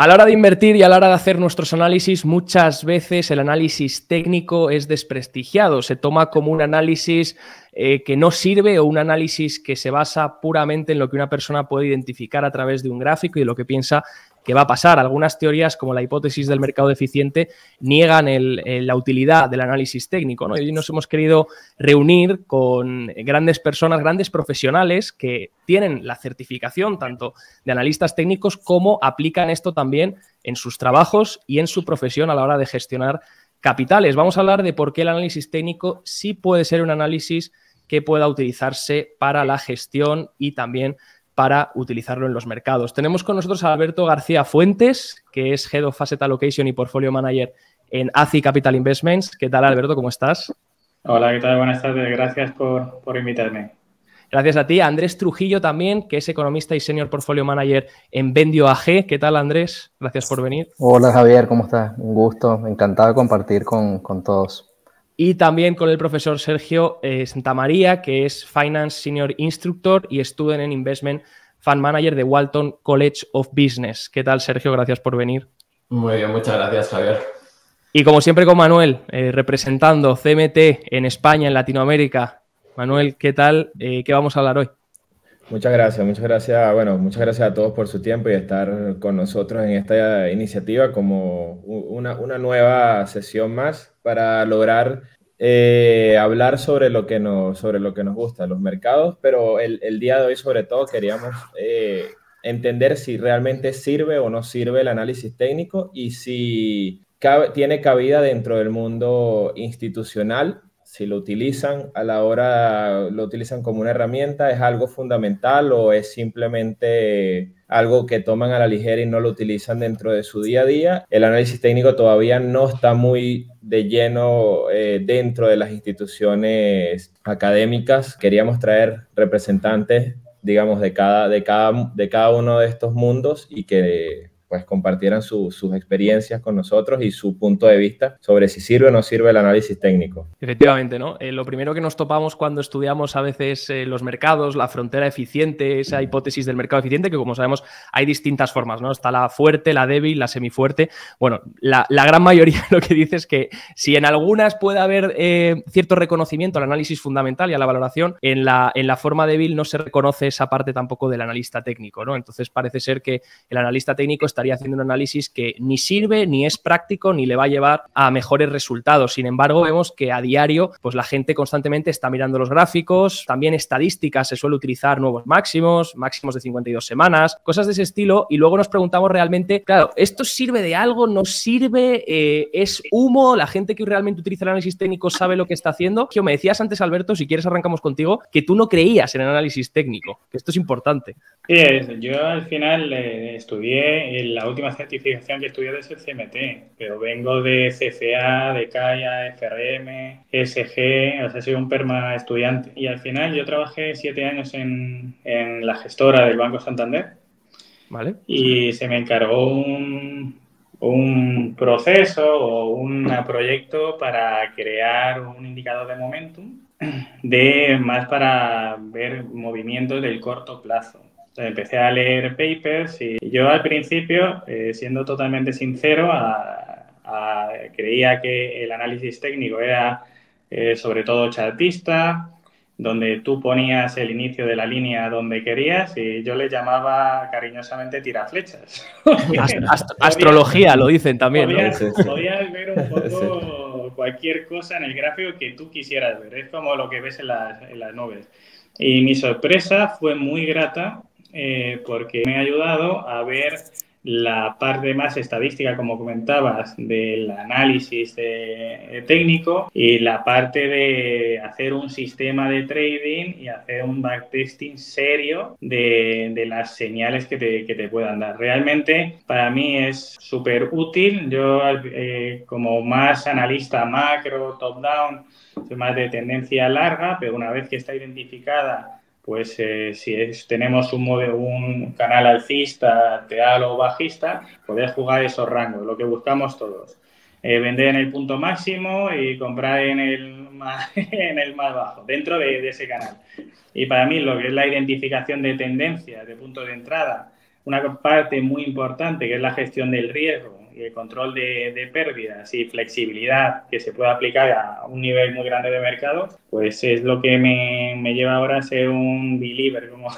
A la hora de invertir y a la hora de hacer nuestros análisis, muchas veces el análisis técnico es desprestigiado. Se toma como un análisis eh, que no sirve o un análisis que se basa puramente en lo que una persona puede identificar a través de un gráfico y de lo que piensa que va a pasar. Algunas teorías, como la hipótesis del mercado deficiente, niegan la utilidad del análisis técnico. ¿no? Y nos hemos querido reunir con grandes personas, grandes profesionales que tienen la certificación tanto de analistas técnicos como aplican esto también en sus trabajos y en su profesión a la hora de gestionar capitales. Vamos a hablar de por qué el análisis técnico sí puede ser un análisis que pueda utilizarse para la gestión y también para utilizarlo en los mercados. Tenemos con nosotros a Alberto García Fuentes, que es Head of Asset Allocation y Portfolio Manager en ACI Capital Investments. ¿Qué tal, Alberto? ¿Cómo estás? Hola, ¿qué tal? Buenas tardes. Gracias por, por invitarme. Gracias a ti. Andrés Trujillo también, que es economista y senior portfolio manager en Vendio AG. ¿Qué tal, Andrés? Gracias por venir. Hola, Javier. ¿Cómo estás? Un gusto. Encantado de compartir con, con todos y también con el profesor Sergio eh, Santamaría, que es Finance Senior Instructor y Student en Investment Fund Manager de Walton College of Business. ¿Qué tal, Sergio? Gracias por venir. Muy bien, muchas gracias, Javier. Y como siempre con Manuel, eh, representando CMT en España, en Latinoamérica. Manuel, ¿qué tal? Eh, ¿Qué vamos a hablar hoy? Muchas gracias, muchas gracias. Bueno, muchas gracias a todos por su tiempo y estar con nosotros en esta iniciativa como una, una nueva sesión más para lograr eh, hablar sobre lo, que nos, sobre lo que nos gusta, los mercados, pero el, el día de hoy sobre todo queríamos eh, entender si realmente sirve o no sirve el análisis técnico y si tiene cabida dentro del mundo institucional si lo utilizan a la hora, lo utilizan como una herramienta, es algo fundamental o es simplemente algo que toman a la ligera y no lo utilizan dentro de su día a día. El análisis técnico todavía no está muy de lleno eh, dentro de las instituciones académicas. Queríamos traer representantes, digamos, de cada, de cada, de cada uno de estos mundos y que pues compartieran sus experiencias con nosotros y su punto de vista sobre si sirve o no sirve el análisis técnico. Efectivamente, ¿no? Eh, lo primero que nos topamos cuando estudiamos a veces eh, los mercados, la frontera eficiente, esa hipótesis del mercado eficiente, que como sabemos hay distintas formas, ¿no? Está la fuerte, la débil, la semifuerte. Bueno, la, gran mayoría lo que dice es que si en algunas puede haber eh, cierto reconocimiento al análisis fundamental y a la valoración, en la, en la forma débil no se reconoce esa parte tampoco del analista técnico, ¿no? Entonces parece ser que el analista técnico está estaría haciendo un análisis que ni sirve, ni es práctico, ni le va a llevar a mejores resultados. Sin embargo, vemos que a diario, pues la gente constantemente está mirando los gráficos, también estadísticas, se suele utilizar nuevos máximos, máximos de 52 semanas, cosas de ese estilo, y luego nos preguntamos realmente, claro, ¿esto sirve de algo? ¿No sirve? Eh, ¿Es humo? ¿La gente que realmente utiliza el análisis técnico sabe lo que está haciendo? me decías antes, Alberto, si quieres arrancamos contigo, que tú no creías en el análisis técnico, que esto es importante. Sí, yo al final eh, estudié el la última certificación que estudié es el CMT, pero vengo de CCA, de CAIA, FRM, SG, o sea, soy un perma estudiante. Y al final yo trabajé siete años en, en la gestora del Banco Santander. Vale. Y se me encargó un, un proceso o un proyecto para crear un indicador de momentum de más para ver movimientos del corto plazo empecé a leer papers y yo al principio, eh, siendo totalmente sincero, creía que el análisis técnico era eh, sobre todo chartista, donde tú ponías el inicio de la línea donde querías y yo le llamaba cariñosamente tiraflechas. astrología, lo dicen también. Podías, ver un poco cualquier cosa en el gráfico que tú quisieras ver. Es como lo que ves en las, en las nubes. Y mi sorpresa fue muy grata eh, porque me ha ayudado a ver la parte más estadística, como comentabas, del análisis técnico y la parte de hacer un sistema de trading y hacer un backtesting serio de, las señales que te, que te, puedan dar. Realmente para mí es súper útil. Yo eh, como más analista macro, top-down, soy más de tendencia larga, pero una vez que está identificada pues eh, si tenemos un, un canal alcista, teal o bajista, poder jugar esos rangos, lo que buscamos todos. Eh, vender en el punto máximo y comprar en el más, en el más bajo, dentro de, ese canal. Y para mí lo que es la identificación de tendencias, de punto de entrada, una parte muy importante que es la gestión del riesgo el control de, pérdidas y flexibilidad que se puede aplicar a un nivel muy grande de mercado, pues es lo que me, me lleva ahora a ser un believer como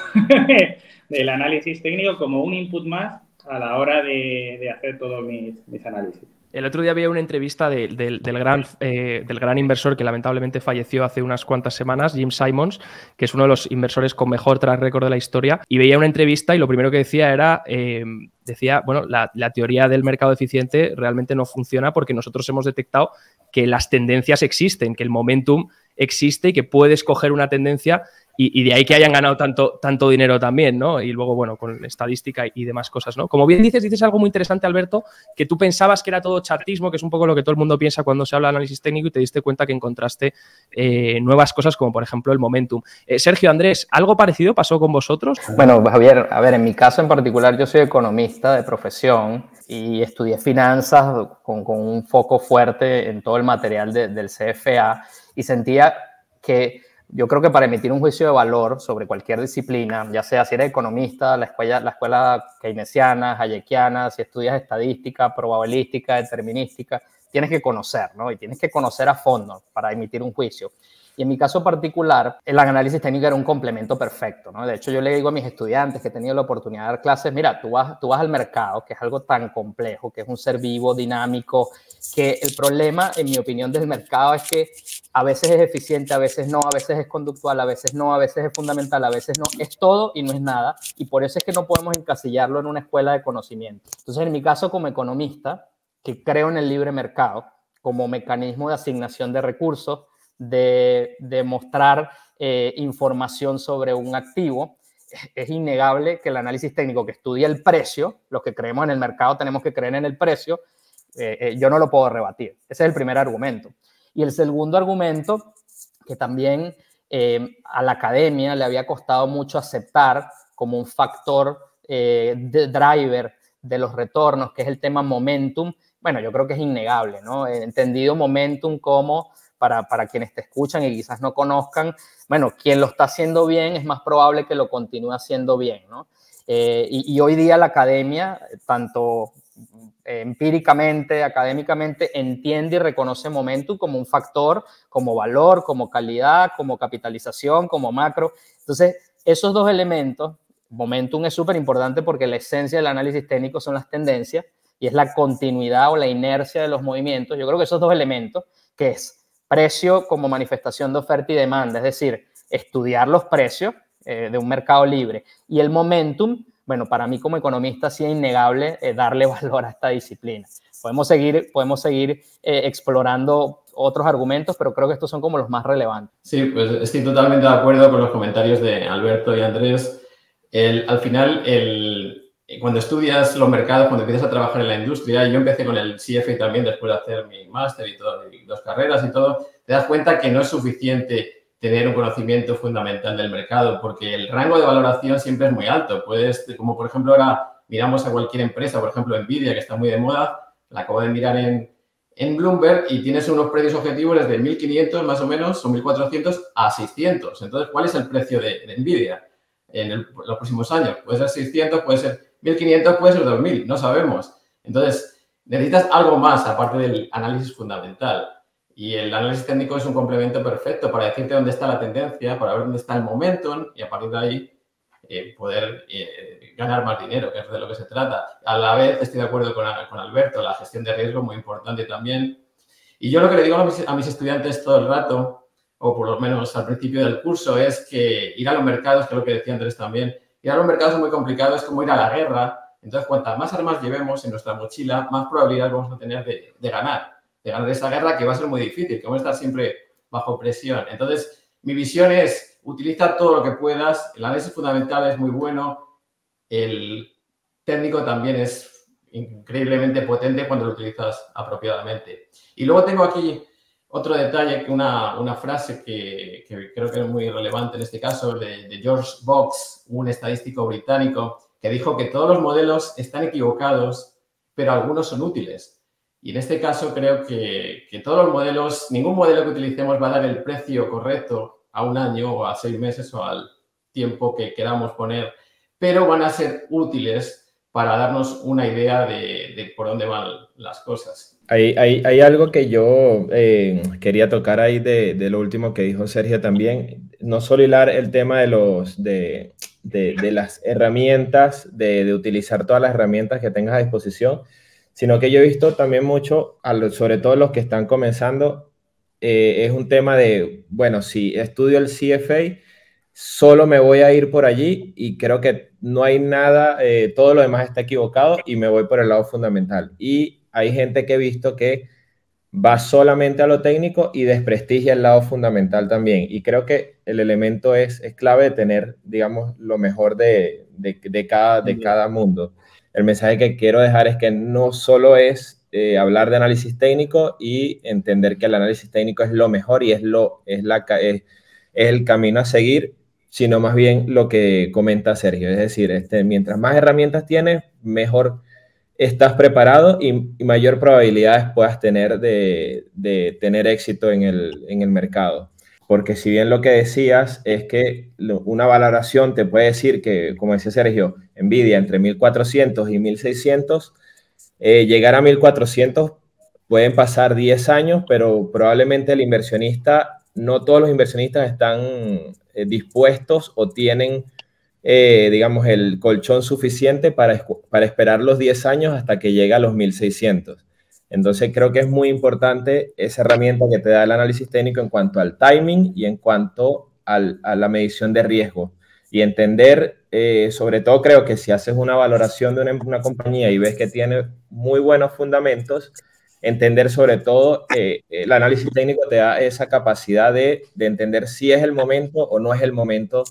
del análisis técnico como un input más a la hora de, de hacer todos mis, mis análisis. El otro día había una entrevista del, gran, eh, del gran inversor que lamentablemente falleció hace unas cuantas semanas, Jim Simons, que es uno de los inversores con mejor track record de la historia, y veía una entrevista y lo primero que decía era, eh, decía, bueno, la, la, teoría del mercado eficiente realmente no funciona porque nosotros hemos detectado que las tendencias existen, que el momentum existe y que puedes coger una tendencia y, de ahí que hayan ganado tanto, tanto dinero también, ¿no? Y luego, bueno, con estadística y, demás cosas, ¿no? Como bien dices, dices algo muy interesante, Alberto, que tú pensabas que era todo chartismo, que es un poco lo que todo el mundo piensa cuando se habla de análisis técnico y te diste cuenta que encontraste eh, nuevas cosas como, por ejemplo, el momentum. Eh, Sergio, Andrés, ¿algo parecido pasó con vosotros? Bueno, Javier, a ver, en mi caso en particular, yo soy economista de profesión y estudié finanzas con, con un foco fuerte en todo el material de, del CFA y sentía que yo creo que para emitir un juicio de valor sobre cualquier disciplina, ya sea si eres economista, la escuela, la escuela keynesiana, hayekiana, si estudias estadística, probabilística, determinística, tienes que conocer, ¿no? Y tienes que conocer a fondo para emitir un juicio. Y en mi caso particular, el análisis técnico era un complemento perfecto, ¿no? De hecho, yo le digo a mis estudiantes que he tenido la oportunidad de dar clases, mira, tú vas, tú vas al mercado, que es algo tan complejo, que es un ser vivo, dinámico, que el problema, en mi opinión, del mercado es que a veces es eficiente, a veces no, a veces es conductual, a veces no, a veces es fundamental, a veces no, es todo y no es nada, y por eso es que no podemos encasillarlo en una escuela de conocimiento. Entonces, en mi caso como economista, que creo en el libre mercado como mecanismo de asignación de recursos, de, de mostrar eh, información sobre un activo, es innegable que el análisis técnico que estudia el precio, los que creemos en el mercado tenemos que creer en el precio, eh, eh, yo no lo puedo rebatir. Ese es el primer argumento. Y el segundo argumento, que también a la academia le había costado mucho aceptar como un factor de driver de los retornos, que es el tema momentum, bueno, yo creo que es innegable, ¿no? Entendido momentum como, para, para quienes te escuchan y quizás no conozcan, bueno, quien lo está haciendo bien es más probable que lo continúe haciendo bien, ¿no? Eh, y, hoy día la academia, tanto empíricamente, académicamente, entiende y reconoce momentum como un factor, como valor, como calidad, como capitalización, como macro. Entonces, esos dos elementos, momentum es súper importante porque la esencia del análisis técnico son las tendencias y es la continuidad o la inercia de los movimientos. Yo creo que esos dos elementos, que es precio como manifestación de oferta y demanda, es decir, estudiar los precios eh, de un mercado libre y el momentum bueno, para mí como economista sí es innegable eh, darle valor a esta disciplina. Podemos seguir, podemos seguir eh, explorando otros argumentos, pero creo que estos son como los más relevantes. Sí, pues estoy totalmente de acuerdo con los comentarios de Alberto y Andrés. El, al final, el, cuando estudias los mercados, cuando empiezas a trabajar en la industria, yo empecé con el CFA también después de hacer mi máster y, todo, dos carreras y todo, te das cuenta que no es suficiente tener un conocimiento fundamental del mercado, porque el rango de valoración siempre es muy alto. Puedes, como por ejemplo ahora miramos a cualquier empresa, por ejemplo Nvidia, que está muy de moda, la acabo de mirar en, en Bloomberg y tienes unos precios objetivos desde 1.500 más o menos, o 1.400 a 600. Entonces, ¿cuál es el precio de, de Nvidia en los próximos años? Puede ser 600, puede ser 1.500, puede ser 2.000, no sabemos. Entonces, necesitas algo más aparte del análisis fundamental. Y el análisis técnico es un complemento perfecto para decirte dónde está la tendencia, para ver dónde está el momentum y a partir de ahí eh, poder eh, ganar más dinero, que es de lo que se trata. A la vez estoy de acuerdo con, con Alberto, la gestión de riesgo muy importante también. Y yo lo que le digo a mis, a mis, estudiantes todo el rato, o por lo menos al principio del curso, es que ir a los mercados, que es lo que decía Andrés también, ir a los mercados es muy complicado, es como ir a la guerra. Entonces, cuantas más armas llevemos en nuestra mochila, más probabilidad vamos a tener de, de ganar de ganar esa guerra que va a ser muy difícil, que vamos a estar siempre bajo presión. Entonces, mi visión es, utiliza todo lo que puedas, el análisis fundamental es muy bueno, el técnico también es increíblemente potente cuando lo utilizas apropiadamente. Y luego tengo aquí otro detalle, una, una frase que, que, creo que es muy relevante en este caso, de, de George Box, un estadístico británico, que dijo que todos los modelos están equivocados, pero algunos son útiles. Y en este caso creo que, que, todos los modelos, ningún modelo que utilicemos va a dar el precio correcto a un año o a seis meses o al tiempo que queramos poner, pero van a ser útiles para darnos una idea de, por dónde van las cosas. Hay, hay, algo que yo eh, quería tocar ahí de, de, lo último que dijo Sergio también, no solo hilar el tema de, los, de, de las herramientas, de, utilizar todas las herramientas que tengas a disposición, sino que yo he visto también mucho, sobre todo los que están comenzando, eh, es un tema de, bueno, si estudio el CFA, solo me voy a ir por allí y creo que no hay nada, eh, todo lo demás está equivocado y me voy por el lado fundamental. Y hay gente que he visto que va solamente a lo técnico y desprestigia el lado fundamental también. Y creo que el elemento es, es clave de tener, digamos, lo mejor de, de, cada, de cada mundo. El mensaje que quiero dejar es que no solo es eh, hablar de análisis técnico y entender que el análisis técnico es lo mejor y es, lo, es, la, es, el camino a seguir, sino más bien lo que comenta Sergio. Es decir, este, mientras más herramientas tienes, mejor estás preparado y, mayor probabilidades puedas tener de, tener éxito en el, en el, mercado. Porque si bien lo que decías es que una valoración te puede decir que, como decía Sergio, Nvidia entre 1400 y 1600, eh, llegar a 1400 pueden pasar 10 años, pero probablemente el inversionista, no todos los inversionistas están eh, dispuestos o tienen eh, digamos, el colchón suficiente para, para esperar los 10 años hasta que llegue a los 1600. Entonces creo que es muy importante esa herramienta que te da el análisis técnico en cuanto al timing y en cuanto a la medición de riesgo. Y entender, eh, sobre todo creo que si haces una valoración de una compañía y ves que tiene muy buenos fundamentos, entender sobre todo, eh, el análisis técnico te da esa capacidad de, entender si es el momento o no es el momento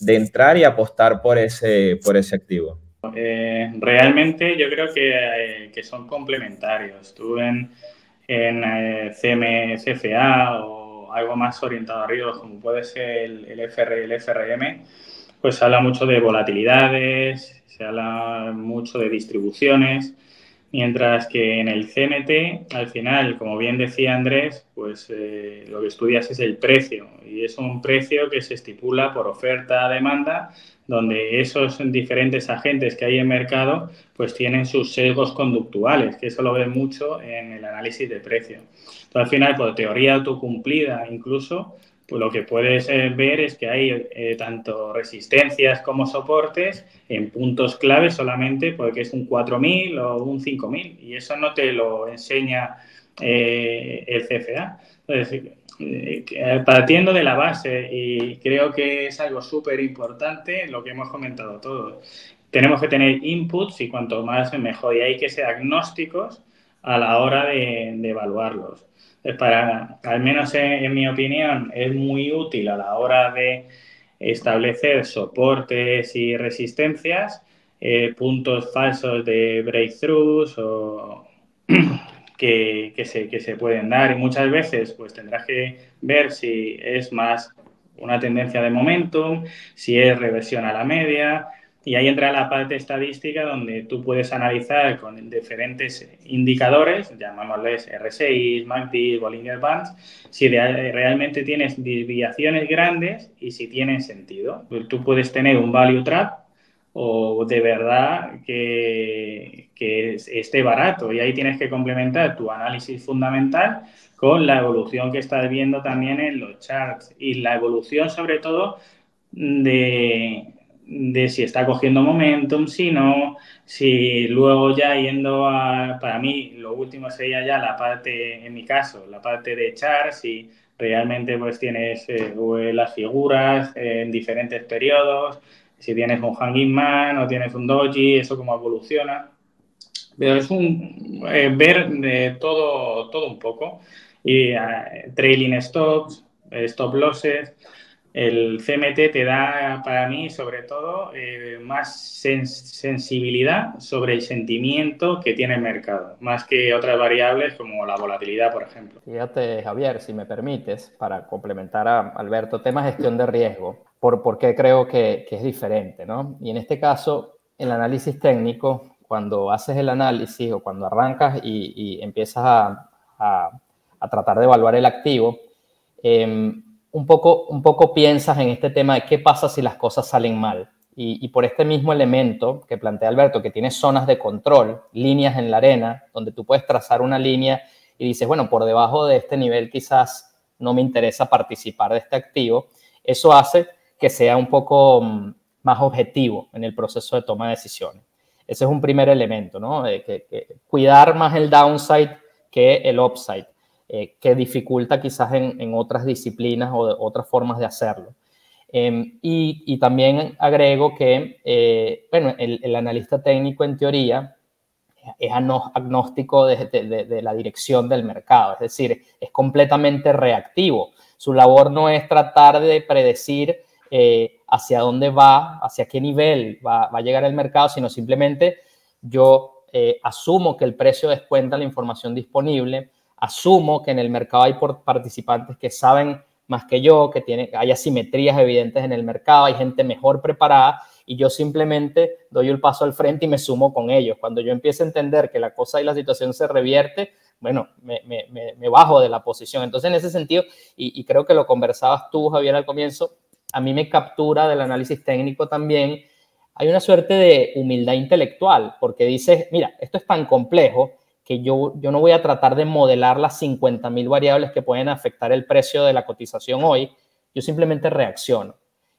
de entrar y apostar por ese, por ese activo. Eh, realmente yo creo que, que, son complementarios. Tú en, en eh, CM, CFA o algo más orientado a riesgos como puede ser el, el, FR, el FRM, pues se habla mucho de volatilidades, se habla mucho de distribuciones Mientras que en el CMT, al final, como bien decía Andrés, pues eh, lo que estudias es el precio y es un precio que se estipula por oferta-demanda, donde esos diferentes agentes que hay en mercado pues tienen sus sesgos conductuales, que eso lo ve mucho en el análisis de precio. Entonces, al final, por teoría autocumplida incluso, pues lo que puedes eh, ver es que hay eh, tanto resistencias como soportes en puntos clave solamente porque es un 4000 o un 5000 y eso no te lo enseña eh, el CFA. Entonces, partiendo de la base y creo que es algo súper importante lo que hemos comentado todos. Tenemos que tener inputs y cuanto más mejor y hay que ser agnósticos a la hora de evaluarlos para, al menos en, mi opinión, es muy útil a la hora de establecer soportes y resistencias, eh, puntos falsos de breakthroughs o que, que, se, que se pueden dar. Y muchas veces pues tendrás que ver si es más una tendencia de momentum, si es reversión a la media, y ahí entra la parte estadística donde tú puedes analizar con diferentes indicadores, llamámosles RSI, MACD, Bollinger Bands, si realmente tienes desviaciones grandes y si tienen sentido. Tú puedes tener un value trap o de verdad que, que esté barato y ahí tienes que complementar tu análisis fundamental con la evolución que estás viendo también en los charts y la evolución sobre todo de de si está cogiendo momentum, si no, si luego ya yendo a, para mí, lo último sería ya la parte, en mi caso, la parte de echar, si realmente pues tienes eh, las figuras en diferentes periodos, si tienes un hanging man o tienes un doji, eso cómo evoluciona. Pero es un eh, ver de todo, todo un poco. Y eh, trailing stops, stop losses, el CMT te da para mí sobre todo eh, más sensibilidad sobre el sentimiento que tiene el mercado, más que otras variables como la volatilidad, por ejemplo. Fíjate, Javier, si me permites, para complementar a Alberto, tema gestión de riesgo, por, por qué creo que, que es diferente, ¿no? Y en este caso, el análisis técnico, cuando haces el análisis o cuando arrancas y, y empiezas a, a, a, tratar de evaluar el activo, eh, un poco, un poco piensas en este tema de qué pasa si las cosas salen mal. Y, por este mismo elemento que plantea Alberto, que tiene zonas de control, líneas en la arena, donde tú puedes trazar una línea y dices, bueno, por debajo de este nivel quizás no me interesa participar de este activo, eso hace que sea un poco mm, más objetivo en el proceso de toma de decisiones. Ese es un primer elemento, ¿no? cuidar más el downside que el upside, eh, que dificulta quizás en, otras disciplinas o otras formas de hacerlo. Em, y, también agrego que, eh, bueno, el, analista técnico en teoría es agnóstico de, la dirección del mercado, es decir, es completamente reactivo. Su labor no es tratar de predecir eh, hacia dónde va, hacia qué nivel va, a llegar el mercado, sino simplemente yo asumo que el precio descuenta la información disponible, asumo que en el mercado hay participantes que saben más que yo, que tiene, hay asimetrías evidentes en el mercado, hay gente mejor preparada y yo simplemente doy el paso al frente y me sumo con ellos. Cuando yo empiezo a entender que la cosa y la situación se revierte, bueno, me, me, me, bajo de la posición. Entonces, en ese sentido, y, y, creo que lo conversabas tú, Javier, al comienzo, a mí me captura del análisis técnico también, hay una suerte de humildad intelectual, porque dices, mira, esto es tan complejo que yo, yo no voy a tratar de modelar las 50.000 variables que pueden afectar el precio de la cotización hoy, yo simplemente reacciono.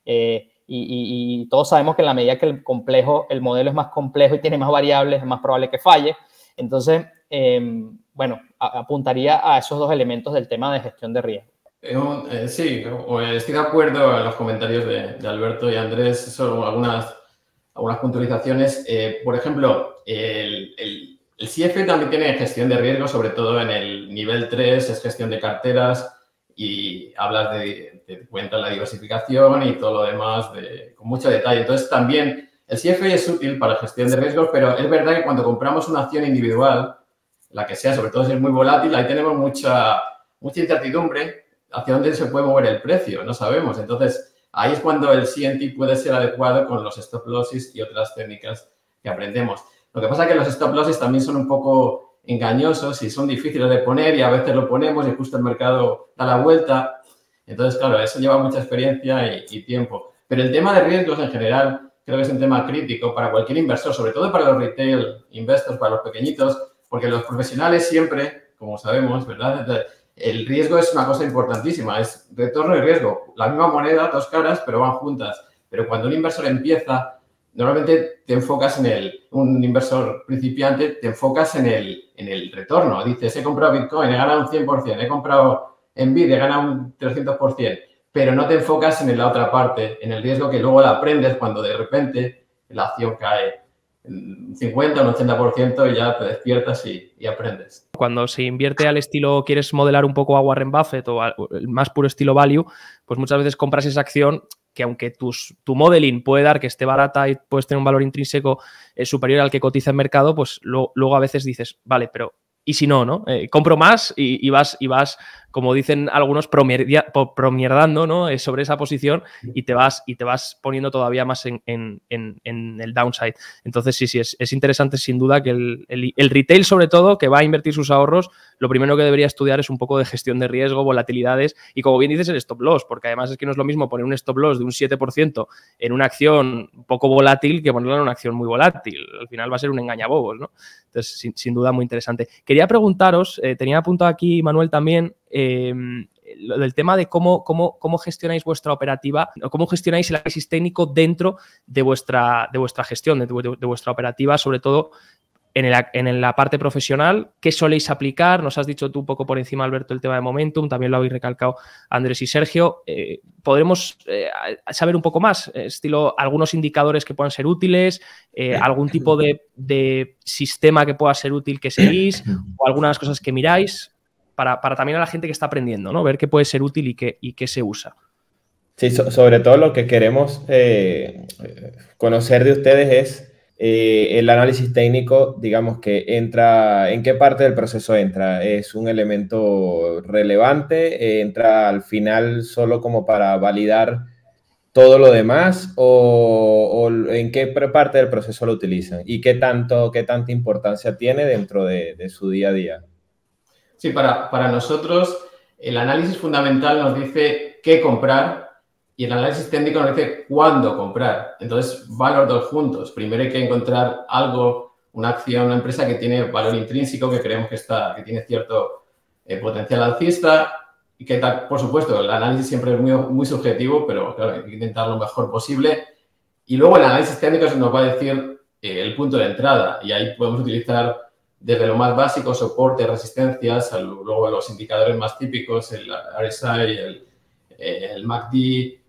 Eh, y, todos sabemos que en la medida que el complejo, el modelo es más complejo y tiene más variables, es más probable que falle. Entonces, em, bueno, apuntaría a esos dos elementos del tema de gestión de riesgo. Eh, sí, estoy de acuerdo en los comentarios de, Alberto y Andrés, solo algunas, algunas puntualizaciones. Eh, por ejemplo, el el CF también tiene gestión de riesgo, sobre todo en el nivel 3, es gestión de carteras y hablas de, de cuenta la diversificación y todo lo demás con mucho detalle. Entonces, también el CFI es útil para gestión de riesgos, pero es verdad que cuando compramos una acción individual, la que sea, sobre todo si es muy volátil, ahí tenemos mucha, mucha incertidumbre hacia dónde se puede mover el precio, no sabemos. Entonces, ahí es cuando el CNT puede ser adecuado con los stop losses y otras técnicas que aprendemos. Lo que pasa es que los stop losses también son un poco engañosos y son difíciles de poner y a veces lo ponemos y justo el mercado da la vuelta. Entonces, claro, eso lleva mucha experiencia y, tiempo. Pero el tema de riesgos en general creo que es un tema crítico para cualquier inversor, sobre todo para los retail investors, para los pequeñitos, porque los profesionales siempre, como sabemos, ¿verdad? El riesgo es una cosa importantísima, es retorno y riesgo. La misma moneda, dos caras, pero van juntas. Pero cuando un inversor empieza normalmente te enfocas en el, un inversor principiante, te enfocas en el, en el retorno. Dices, he comprado Bitcoin, he ganado un 100%, he comprado Nvidia, he ganado un 300%, pero no te enfocas en la otra parte, en el riesgo que luego la aprendes cuando de repente la acción cae un 50 o un 80% y ya te despiertas y, y, aprendes. Cuando se invierte al estilo, quieres modelar un poco a Warren Buffett o el más puro estilo value, pues muchas veces compras esa acción que aunque tus, tu modeling puede dar que esté barata y puedes tener un valor intrínseco eh, superior al que cotiza el mercado, pues luego a veces dices, vale, pero ¿y si no, no? Eh, compro más y, vas, y vas como dicen algunos, promierdando ¿no? Eh, sobre esa posición y te vas, y te vas poniendo todavía más en, el downside. Entonces, sí, sí, es, interesante sin duda que el, retail, sobre todo, que va a invertir sus ahorros, lo primero que debería estudiar es un poco de gestión de riesgo, volatilidades y, como bien dices, el stop loss, porque además es que no es lo mismo poner un stop loss de un 7% en una acción poco volátil que ponerlo en una acción muy volátil. Al final va a ser un engañabobos, ¿no? Entonces, sin, duda, muy interesante. Quería preguntaros, eh, tenía apuntado aquí, Manuel, también, Em, del tema de cómo, cómo, cómo, gestionáis vuestra operativa, o cómo gestionáis el análisis técnico dentro de vuestra, de vuestra gestión, de, vuestra operativa, sobre todo en, en, la parte profesional, ¿qué soléis aplicar? Nos has dicho tú un poco por encima, Alberto, el tema de Momentum, también lo habéis recalcado Andrés y Sergio. Eh, ¿Podremos eh, saber un poco más? Estilo, algunos indicadores que puedan ser útiles, eh, algún tipo de, de, sistema que pueda ser útil que seguís, o algunas cosas que miráis para, también a la gente que está aprendiendo, ¿no? Ver qué puede ser útil y qué, y qué se usa. Sí, sobre todo lo que queremos eh, conocer de ustedes es eh, el análisis técnico, digamos que entra, ¿en qué parte del proceso entra? ¿Es un elemento relevante? ¿Entra al final solo como para validar todo lo demás? ¿O, en qué parte del proceso lo utilizan? ¿Y qué, tanto, qué tanta importancia tiene dentro de su día a día? Sí, para, nosotros el análisis fundamental nos dice qué comprar y el análisis técnico nos dice cuándo comprar. Entonces van los dos juntos. Primero hay que encontrar algo, una acción, una empresa que tiene valor intrínseco, que creemos que, está, que tiene cierto eh, potencial alcista y que, por supuesto, el análisis siempre es muy, muy subjetivo, pero claro, hay que intentar lo mejor posible. Y luego el análisis técnico nos va a decir eh, el punto de entrada y ahí podemos utilizar desde lo más básico, soporte, resistencias, luego los indicadores más típicos, el RSI, el, el MACD,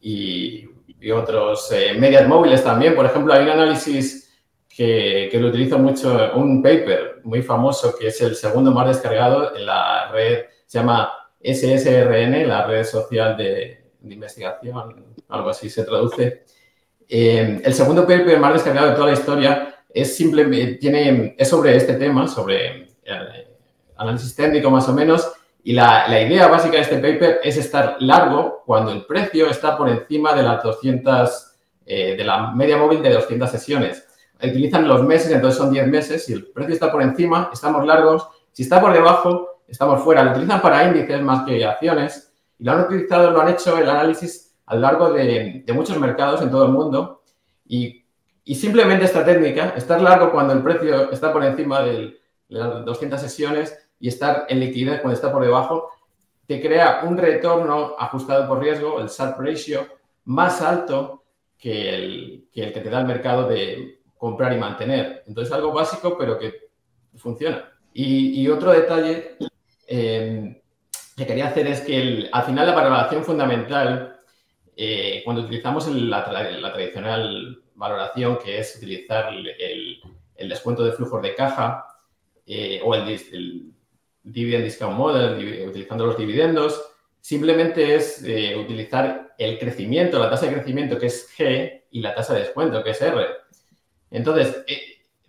y, otros eh, medias móviles también. Por ejemplo, hay un análisis que, que, lo utilizo mucho, un paper muy famoso que es el segundo más descargado en la red, se llama SSRN, la red social de, investigación, algo así se traduce. Eh, el segundo paper más descargado de toda la historia es simplemente, tiene, es sobre este tema, sobre eh, análisis técnico más o menos, y la, idea básica de este paper es estar largo cuando el precio está por encima de las 200, eh, de la media móvil de 200 sesiones. Utilizan los meses, entonces son 10 meses. Si el precio está por encima, estamos largos. Si está por debajo, estamos fuera. Lo utilizan para índices más que acciones. Y lo han utilizado, lo han hecho el análisis a lo largo de, muchos mercados en todo el mundo. Y, y, simplemente esta técnica, estar largo cuando el precio está por encima de las 200 sesiones, y estar en liquidez cuando está por debajo, te crea un retorno ajustado por riesgo, el SAT ratio, más alto que el, que te da el mercado de comprar y mantener. Entonces, algo básico, pero que funciona. Y, otro detalle eh, que quería hacer es que al final la valoración fundamental, eh, cuando utilizamos la, tradicional valoración, que es utilizar el, descuento de flujos de caja eh, o el, dividend discount model, utilizando los dividendos, simplemente es eh, utilizar el crecimiento, la tasa de crecimiento que es G y la tasa de descuento que es R. Entonces, eh,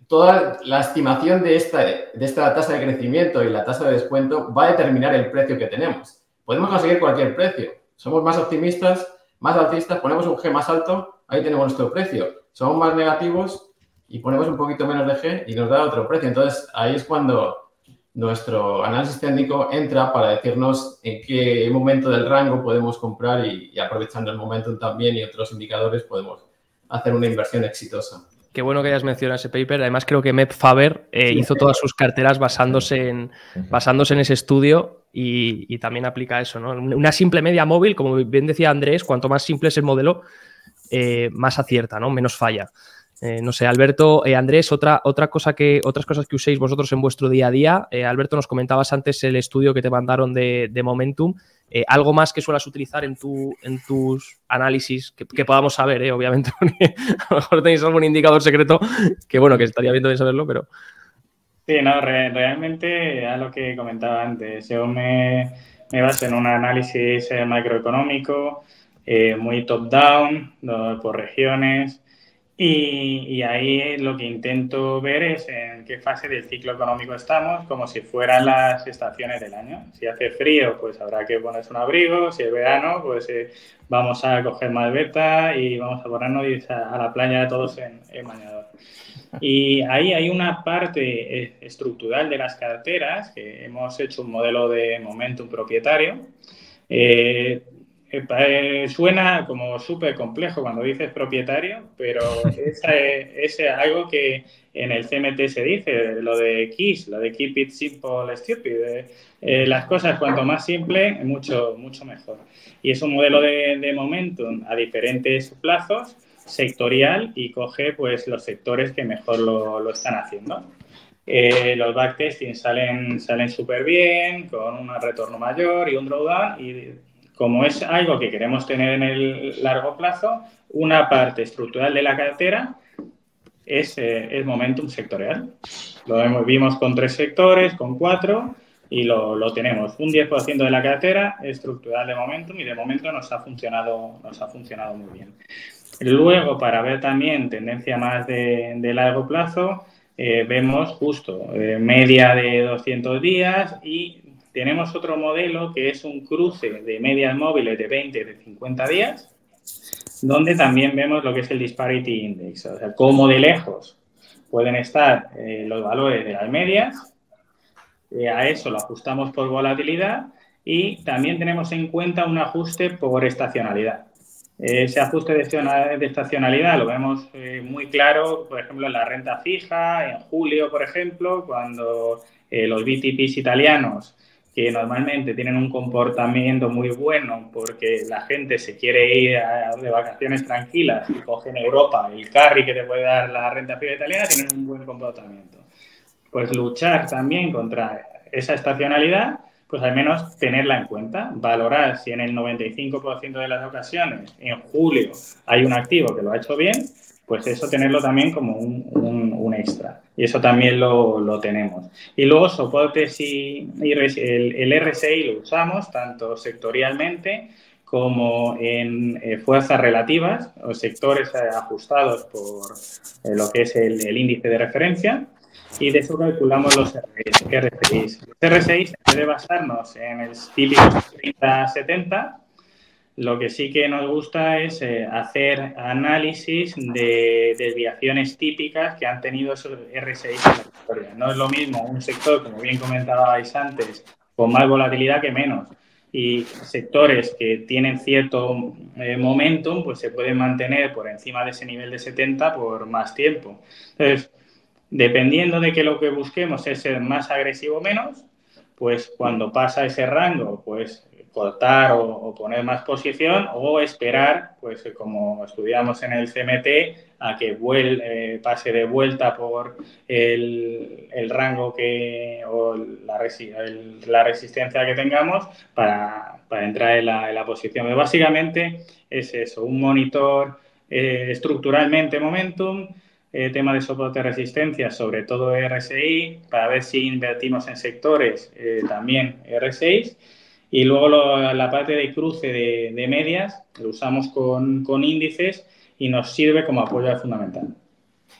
toda la estimación de esta, de esta tasa de crecimiento y la tasa de descuento va a determinar el precio que tenemos. Podemos conseguir cualquier precio. Somos más optimistas, más altistas, ponemos un G más alto, ahí tenemos nuestro precio. Somos más negativos y ponemos un poquito menos de G y nos da otro precio. Entonces, ahí es cuando nuestro análisis técnico entra para decirnos en qué momento del rango podemos comprar y, aprovechando el momento también y otros indicadores podemos hacer una inversión exitosa. Qué bueno que hayas mencionado ese paper. Además, creo que Mep Faber eh, hizo todas sus carteras basándose en, basándose en ese estudio y, también aplica eso. ¿no? Una simple media móvil, como bien decía Andrés, cuanto más simple es el modelo, eh, más acierta, ¿no? menos falla. Eh, no sé, Alberto, eh, Andrés, otra, otra cosa que, otras cosas que uséis vosotros en vuestro día a día. Alberto, nos comentabas antes el estudio que te mandaron de, Momentum. ¿Algo más que suelas utilizar en, tu, en tus análisis que, podamos saber, obviamente? a lo mejor tenéis algún indicador secreto que, bueno, que estaría bien de saberlo, pero... Sí, no, realmente a lo que comentaba antes. Yo me baso en un análisis macroeconómico muy top-down, por regiones. Y, ahí lo que intento ver es en qué fase del ciclo económico estamos, como si fueran las estaciones del año. Si hace frío, pues habrá que ponerse un abrigo. Si es verano, pues eh, vamos a coger más beta y vamos a ponernos a, la playa todos en, en bañador. Y ahí hay una parte eh, estructural de las carteras, que hemos hecho un modelo de momentum propietario. Eh, eh, suena como súper complejo cuando dices propietario, pero es, algo que en el CMT se dice, lo de KISS, lo de Keep It Simple Stupid. Eh, eh, las cosas cuanto más simple, mucho, mucho mejor. Y es un modelo de, momentum a diferentes plazos, sectorial, y coge pues los sectores que mejor lo, están haciendo. los backtesting salen salen súper bien, con un retorno mayor y un drawdown, y como es algo que queremos tener en el largo plazo, una parte estructural de la cartera es, eh, momentum sectorial. Lo vimos con tres sectores, con cuatro, y lo, tenemos. Un 10% de la cartera estructural de momentum y de momento nos ha funcionado, nos ha funcionado muy bien. Luego, para ver también tendencia más de, largo plazo, eh, vemos justo eh, media de 200 días y tenemos otro modelo que es un cruce de medias móviles de 20, de 50 días, donde también vemos lo que es el Disparity Index, o sea, cómo de lejos pueden estar eh, los valores de las medias. Eh, a eso lo ajustamos por volatilidad y también tenemos en cuenta un ajuste por estacionalidad. ese ajuste de estacionalidad lo vemos eh, muy claro, por ejemplo, en la renta fija, en julio, por ejemplo, cuando los BTPs italianos, que normalmente tienen un comportamiento muy bueno porque la gente se quiere ir de vacaciones tranquilas y cogen Europa el carry que te puede dar la renta fija italiana, tienen un buen comportamiento. Pues luchar también contra esa estacionalidad pues al menos tenerla en cuenta, valorar si en el 95% de las ocasiones en julio hay un activo que lo ha hecho bien, pues eso tenerlo también como un, extra. Y eso también lo, tenemos. Y luego soportes y, el, el, RSI lo usamos tanto sectorialmente como en eh, fuerzas relativas o sectores eh, ajustados por eh, lo que es el índice de referencia y de eso calculamos los RSIs. Los RSIs, en vez de basarnos en el típico 30-70, lo que sí que nos gusta es eh, hacer análisis de desviaciones típicas que han tenido esos RSIs en la historia. No es lo mismo un sector, como bien comentabais antes, con más volatilidad que menos. Y sectores que tienen cierto eh, momentum, pues se pueden mantener por encima de ese nivel de 70 por más tiempo. Entonces, Dependiendo de que lo que busquemos es ser más agresivo o menos, pues cuando pasa ese rango, pues cortar o, poner más posición o esperar, pues como estudiamos en el CMT, a que eh, pase de vuelta por el, rango que, o la, la, resistencia que tengamos para, entrar en la, posición. básicamente es eso, un monitor eh, estructuralmente momentum, eh, tema de soporte resistencia, sobre todo RSI, para ver si invertimos en sectores eh, también R6. Y luego la parte de cruce de, medias lo usamos con, con índices y nos sirve como apoyo fundamental.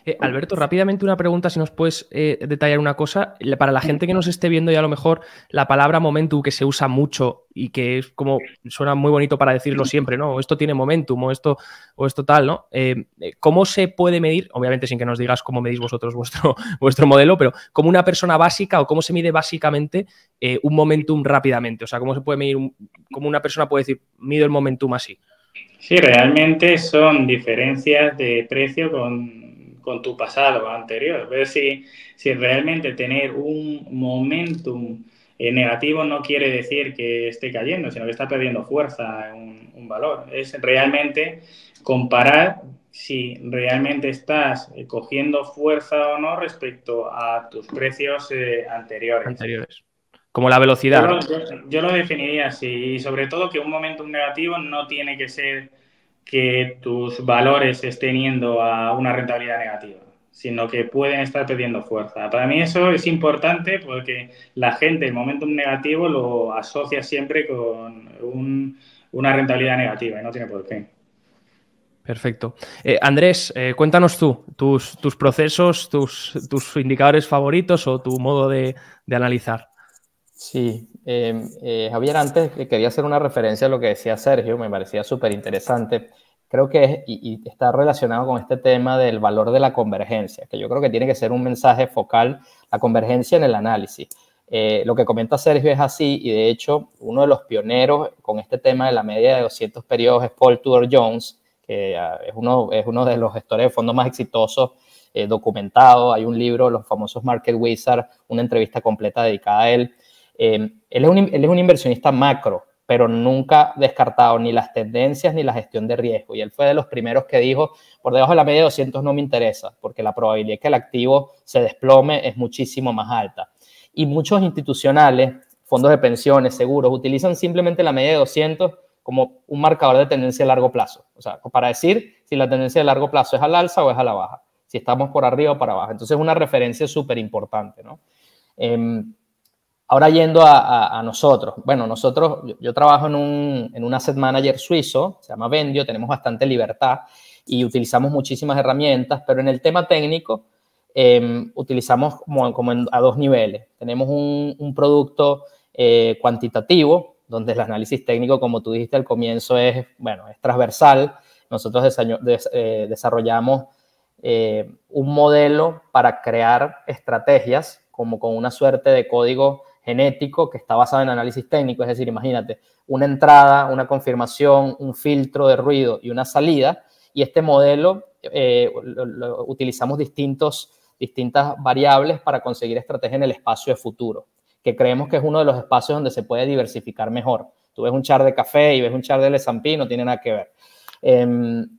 Eh, Alberto, rápidamente una pregunta, si nos puedes eh, detallar una cosa. Para la gente que nos esté viendo y a lo mejor la palabra momentum que se usa mucho y que es como suena muy bonito para decirlo siempre, ¿no? O esto tiene momentum o esto, o esto tal, ¿no? Eh, ¿Cómo se puede medir? Obviamente sin que nos digas cómo medís vosotros vuestro, vuestro modelo, pero como una persona básica o cómo se mide básicamente un momentum rápidamente. O sea, ¿cómo se puede medir, cómo una persona puede decir, mido el momentum así? Sí, realmente son diferencias de precio con con tu pasado anterior. Ver si, si realmente tener un momentum eh, negativo no quiere decir que esté cayendo, sino que está perdiendo fuerza un, un valor. Es realmente comparar si realmente estás eh, cogiendo fuerza o no respecto a tus precios eh, anteriores. Anteriores. Como la velocidad. Yo, lo definiría así. Y sobre todo que un momentum negativo no tiene que ser que tus valores estén yendo a una rentabilidad negativa, sino que pueden estar perdiendo fuerza. Para mí eso es importante porque la gente el momentum negativo lo asocia siempre con una rentabilidad negativa y no tiene por qué. Perfecto. Eh, Andrés, eh, cuéntanos tú, tus, tus procesos, tus, tus, indicadores favoritos o tu modo de, de analizar. Sí, em, eh, Javier, antes quería hacer una referencia a lo que decía Sergio, me parecía súper interesante. Creo que y, está relacionado con este tema del valor de la convergencia, que yo creo que tiene que ser un mensaje focal, la convergencia en el análisis. Eh, lo que comenta Sergio es así, y de hecho, uno de los pioneros con este tema de la media de 200 periodos es Paul Tudor Jones, que ah, es, uno, es uno de los gestores de fondos más exitosos eh, documentado. Hay un libro, Los famosos Market Wizards, una entrevista completa dedicada a él. Em, él, es un, inversionista macro, pero nunca descartado ni las tendencias ni la gestión de riesgo. Y él fue de los primeros que dijo, por debajo de la media de 200 no me interesa, porque la probabilidad que el activo se desplome es muchísimo más alta. Y muchos institucionales, fondos de pensiones, seguros, utilizan simplemente la media de 200 como un marcador de tendencia a largo plazo. O sea, para decir si la tendencia de largo plazo es al alza o es a la baja, si estamos por arriba o para abajo. Entonces es una referencia súper importante, ¿no? Em, Ahora yendo a, nosotros, bueno, nosotros, yo, trabajo en un, en un, asset manager suizo, se llama Vendio, tenemos bastante libertad y utilizamos muchísimas herramientas, pero en el tema técnico em, utilizamos como, como a dos niveles. Tenemos un, un producto eh, cuantitativo, donde el análisis técnico, como tú dijiste al comienzo, es, bueno, es transversal. Nosotros eh, desarrollamos eh, un modelo para crear estrategias como con una suerte de código genético que está basado en análisis técnico, es decir, imagínate, una entrada, una confirmación, un filtro de ruido y una salida, y este modelo eh, utilizamos distintos, distintas variables para conseguir estrategia en el espacio de futuro, que creemos que es uno de los espacios donde se puede diversificar mejor. Tú ves un char de café y ves un char de S&P, no tiene nada que ver. Em,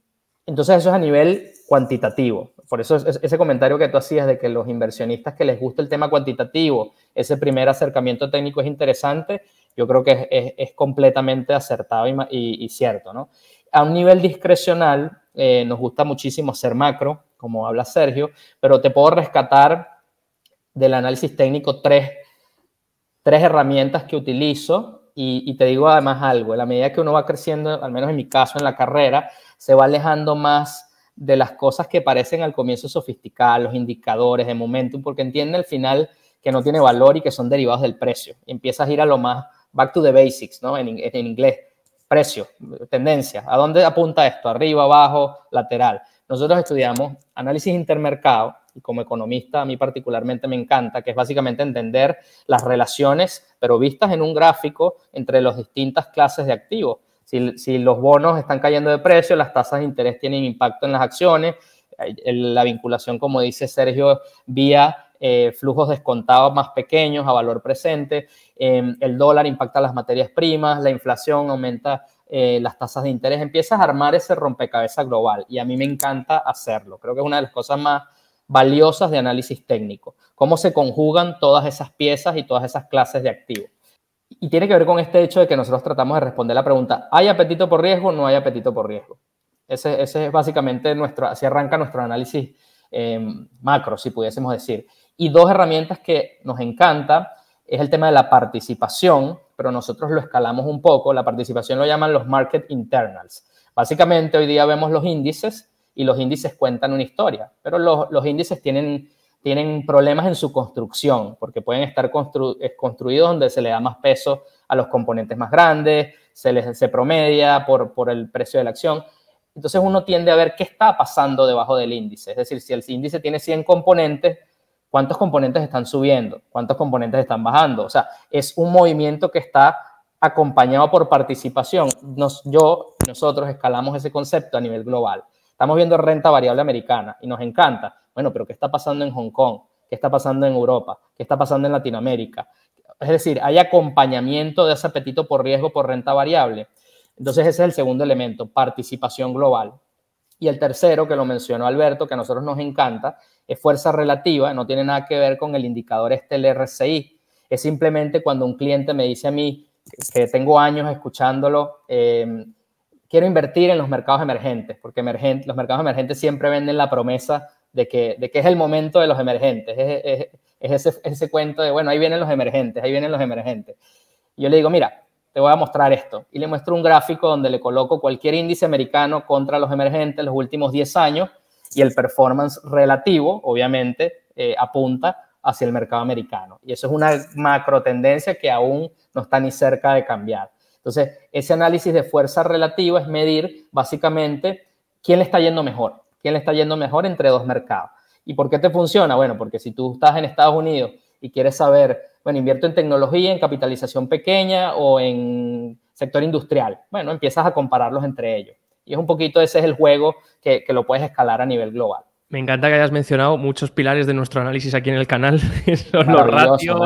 entonces eso es a nivel cuantitativo. Por eso ese comentario que tú hacías de que los inversionistas que les gusta el tema cuantitativo, ese primer acercamiento técnico es interesante, yo creo que es, completamente acertado y, cierto. ¿no? A un nivel discrecional, eh, nos gusta muchísimo hacer macro, como habla Sergio, pero te puedo rescatar del análisis técnico tres, tres herramientas que utilizo y, y, te digo además algo, en la medida que uno va creciendo, al menos en mi caso en la carrera, se va alejando más de las cosas que parecen al comienzo sofisticadas, los indicadores de momentum, porque entiende al final que no tiene valor y que son derivados del precio. empiezas a ir a lo más back to the basics, ¿no? En, en inglés, precio, tendencia. ¿A dónde apunta esto? Arriba, abajo, lateral. Nosotros estudiamos análisis intermercado y como economista a mí particularmente me encanta, que es básicamente entender las relaciones, pero vistas en un gráfico entre las distintas clases de activos. Si, los bonos están cayendo de precio, las tasas de interés tienen impacto en las acciones, la vinculación, como dice Sergio, vía eh, flujos descontados más pequeños a valor presente, em, el dólar impacta las materias primas, la inflación aumenta eh, las tasas de interés, empiezas a armar ese rompecabezas global y a mí me encanta hacerlo. Creo que es una de las cosas más valiosas de análisis técnico, cómo se conjugan todas esas piezas y todas esas clases de activos. Y tiene que ver con este hecho de que nosotros tratamos de responder la pregunta, ¿hay apetito por riesgo o no hay apetito por riesgo? Ese, ese es básicamente nuestro, así arranca nuestro análisis em, macro, si pudiésemos decir. Y dos herramientas que nos encanta es el tema de la participación, pero nosotros lo escalamos un poco. La participación lo llaman los market internals. Básicamente hoy día vemos los índices y los índices cuentan una historia, pero los índices tienen tienen problemas en su construcción, porque pueden estar eh, construidos donde se le da más peso a los componentes más grandes, se les promedia por, por el precio de la acción. Entonces uno tiende a ver qué está pasando debajo del índice. Es decir, si el índice tiene 100 componentes, ¿cuántos componentes están subiendo? ¿Cuántos componentes están bajando? O sea, es un movimiento que está acompañado por participación. Nos, yo, nosotros escalamos ese concepto a nivel global. Estamos viendo renta variable americana y nos encanta. Bueno, pero ¿qué está pasando en Hong Kong? ¿Qué está pasando en Europa? ¿Qué está pasando en Latinoamérica? Es decir, hay acompañamiento de ese apetito por riesgo por renta variable. Entonces ese es el segundo elemento, participación global. Y el tercero, que lo mencionó Alberto, que a nosotros nos encanta, es fuerza relativa, no tiene nada que ver con el indicador este, el RCI. Es simplemente cuando un cliente me dice a mí, que tengo años escuchándolo, eh, quiero invertir en los mercados emergentes, porque los mercados emergentes siempre venden la promesa de que, de que es el momento de los emergentes. Es, ese, ese, cuento de, bueno, ahí vienen los emergentes, ahí vienen los emergentes. Y yo le digo, mira, te voy a mostrar esto. Y le muestro un gráfico donde le coloco cualquier índice americano contra los emergentes los últimos 10 años y el performance relativo, obviamente, eh, apunta hacia el mercado americano. Y eso es una macro tendencia que aún no está ni cerca de cambiar. Entonces, ese análisis de fuerza relativa es medir básicamente quién le está yendo mejor, quién le está yendo mejor entre dos mercados. ¿Y por qué te funciona? Bueno, porque si tú estás en Estados Unidos y quieres saber, bueno, invierto en tecnología, en capitalización pequeña o en sector industrial, bueno, empiezas a compararlos entre ellos. Y es un poquito, ese es el juego que, que lo puedes escalar a nivel global. Me encanta que hayas mencionado muchos pilares de nuestro análisis aquí en el canal. Son los ratios,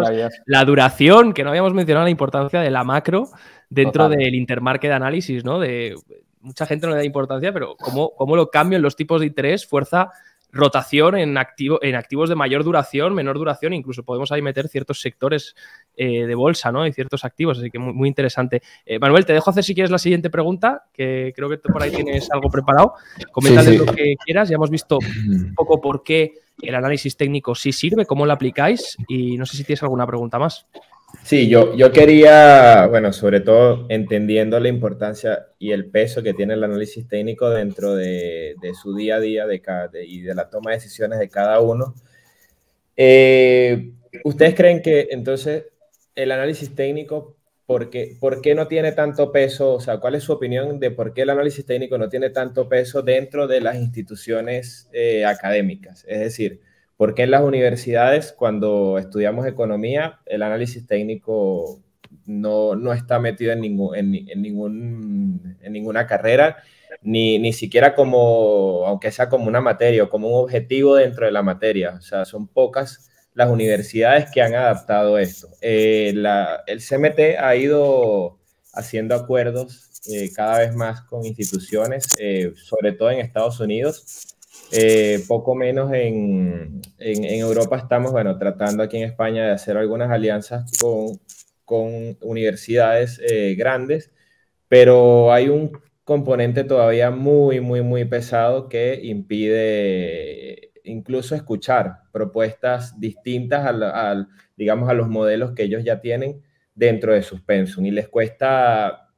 la duración, que no habíamos mencionado la importancia de la macro dentro del intermarket de análisis, ¿no? De, mucha gente no le da importancia, pero cómo, cómo lo cambian los tipos de interés, fuerza rotación en, activo, en activos de mayor duración, menor duración, incluso podemos ahí meter ciertos sectores eh, de bolsa, ¿no? Y ciertos activos, así que muy, interesante. Eh, Manuel, te dejo hacer si quieres la siguiente pregunta, que creo que por ahí tienes algo preparado. Coméntale lo que quieras, ya hemos visto un poco por qué el análisis técnico sí sirve, cómo lo aplicáis y no sé si tienes alguna pregunta más. Sí, yo, yo quería, bueno, sobre todo entendiendo la importancia y el peso que tiene el análisis técnico dentro de, su día a día de cada, y de la toma de decisiones de cada uno. Eh, ¿Ustedes creen que entonces el análisis técnico, ¿por qué, ¿por qué, no tiene tanto peso? O sea, ¿cuál es su opinión de por qué el análisis técnico no tiene tanto peso dentro de las instituciones eh, académicas? Es decir, Porque en las universidades, cuando estudiamos economía, el análisis técnico no, no está metido en, ningún, en, ningún, en ninguna carrera, ni, ni, siquiera como, aunque sea como una materia o como un objetivo dentro de la materia. O sea, son pocas las universidades que han adaptado esto. Eh, la, el CMT ha ido haciendo acuerdos eh, cada vez más con instituciones, eh, sobre todo en Estados Unidos. Poco menos en, en, en, Europa estamos, bueno, tratando aquí en España de hacer algunas alianzas con, con universidades grandes, pero hay un componente todavía muy, muy, muy pesado que impide incluso escuchar propuestas distintas al, digamos, a los modelos que ellos ya tienen dentro de sus pensum y les cuesta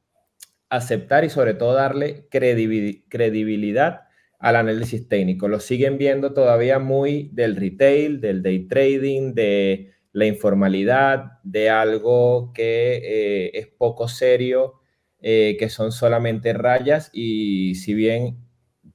aceptar y sobre todo darle credibilidad al análisis técnico. Lo siguen viendo todavía muy del retail, del day trading, de la informalidad, de algo que eh, es poco serio, eh, que son solamente rayas y si bien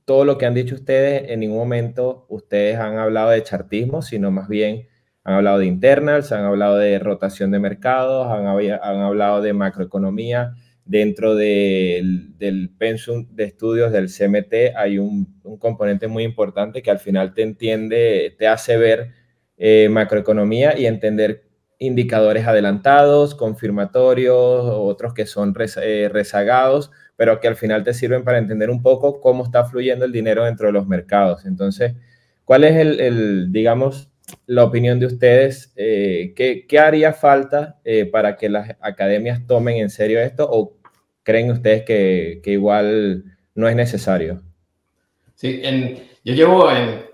todo lo que han dicho ustedes, en ningún momento ustedes han hablado de chartismo, sino más bien han hablado de internals, han hablado de rotación de mercados, han, han hablado de macroeconomía. Dentro del, pensum de estudios del CMT hay un, un, componente muy importante que al final te entiende, te hace ver eh, macroeconomía y entender indicadores adelantados, confirmatorios, otros que son eh, rezagados, pero que al final te sirven para entender un poco cómo está fluyendo el dinero dentro de los mercados. Entonces, ¿cuál es el, digamos, la opinión de ustedes? Eh, ¿qué, ¿qué, haría falta eh, para que las academias tomen en serio esto o creen ustedes que, que igual no es necesario? Sí, en, yo llevo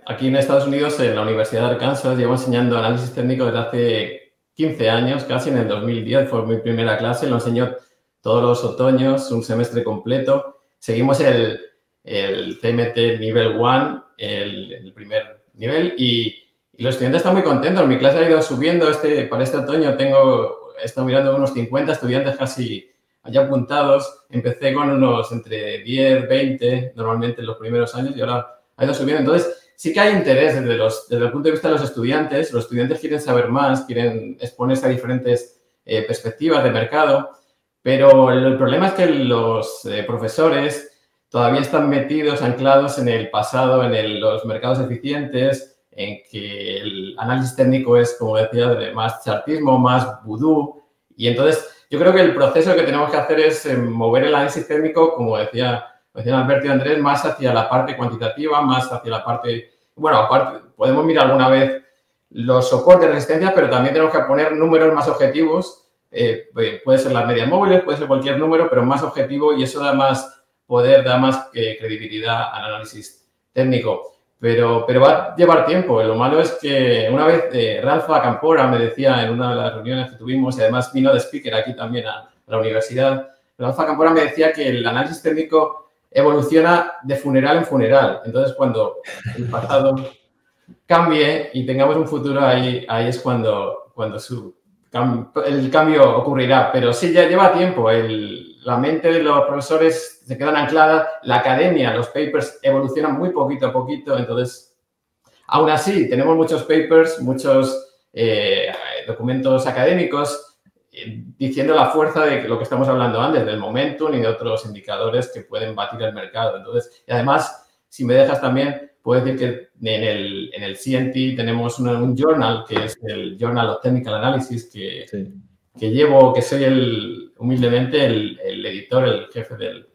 aquí en Estados Unidos, en la Universidad de Arkansas, llevo enseñando análisis técnico desde hace 15 años, casi en el 2010 fue mi primera clase, lo enseñó todos los otoños, un semestre completo. Seguimos el, el CMT nivel 1, el, primer nivel, y, los estudiantes están muy contentos. Mi clase ha ido subiendo. Este, para este otoño tengo, he estado mirando unos 50 estudiantes casi allá apuntados. Empecé con unos entre 10, 20, normalmente en los primeros años, y ahora ha ido subiendo. Entonces, sí que hay interés desde, los, desde el punto de vista de los estudiantes. Los estudiantes quieren saber más, quieren exponerse a diferentes eh, perspectivas de mercado, pero el, problema es que los eh, profesores todavía están metidos, anclados en el pasado, en los mercados eficientes, en que el análisis técnico es, como decía, de más chartismo, más vudú. Y entonces yo creo que el proceso que tenemos que hacer es eh, mover el análisis técnico, como decía decían Alberto y Andrés, más hacia la parte cuantitativa, más hacia la parte, bueno, aparte, podemos mirar alguna vez los soportes de resistencia, pero también tenemos que poner números más objetivos. Eh, pues, puede ser las medias móviles, puede ser cualquier número, pero más objetivo y eso da más poder, da más eh, credibilidad al análisis técnico. Pero, pero va a llevar tiempo. Lo malo es que una vez eh, Ralfa Campora me decía en una de las reuniones que tuvimos, y además vino de speaker aquí también a, a la universidad, Ralfa Campora me decía que el análisis técnico evoluciona de funeral en funeral. Entonces, cuando el pasado cambie y tengamos un futuro, ahí, ahí es cuando, cuando su, el cambio ocurrirá. Pero sí, ya lleva tiempo. El, la mente de los profesores se quedan ancladas. La academia, los papers evolucionan muy poquito a poquito. Entonces, aún así, tenemos muchos papers, muchos eh, documentos académicos diciendo la fuerza de lo que estamos hablando antes, del momentum y de otros indicadores que pueden batir el mercado. Entonces, y además, si me dejas también, puedo decir que en el, en el CNT tenemos un, journal, que es el Journal of Technical Analysis, que, que llevo, que soy el, humildemente el, el editor, el jefe del,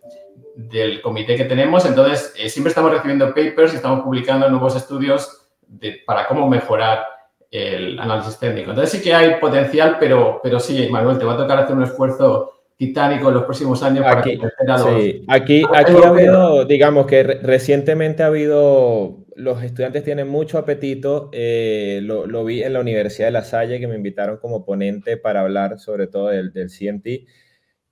del, comité que tenemos. Entonces, eh, siempre estamos recibiendo papers y estamos publicando nuevos estudios de, para cómo mejorar el análisis técnico. Entonces sí que hay potencial, pero, pero sí, Manuel, te va a tocar hacer un esfuerzo titánico en los próximos años para aquí, a los... Sí. Aquí, aquí ha habido, digamos que recientemente ha habido, los estudiantes tienen mucho apetito, eh, lo, lo, vi en la Universidad de La Salle que me invitaron como ponente para hablar sobre todo del, del CNT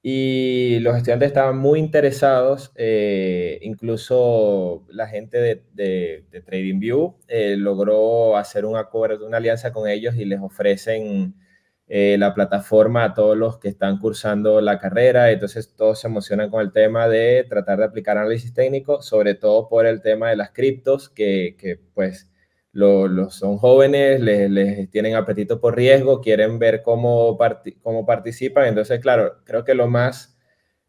y los estudiantes estaban muy interesados, eh, incluso la gente de, de, TradingView eh, logró hacer un acuerdo, una alianza con ellos y les ofrecen eh, la plataforma a todos los que están cursando la carrera, entonces todos se emocionan con el tema de tratar de aplicar análisis técnico, sobre todo por el tema de las criptos, que, que pues los, son jóvenes, les, tienen apetito por riesgo, quieren ver cómo, cómo participan. Entonces, claro, creo que lo más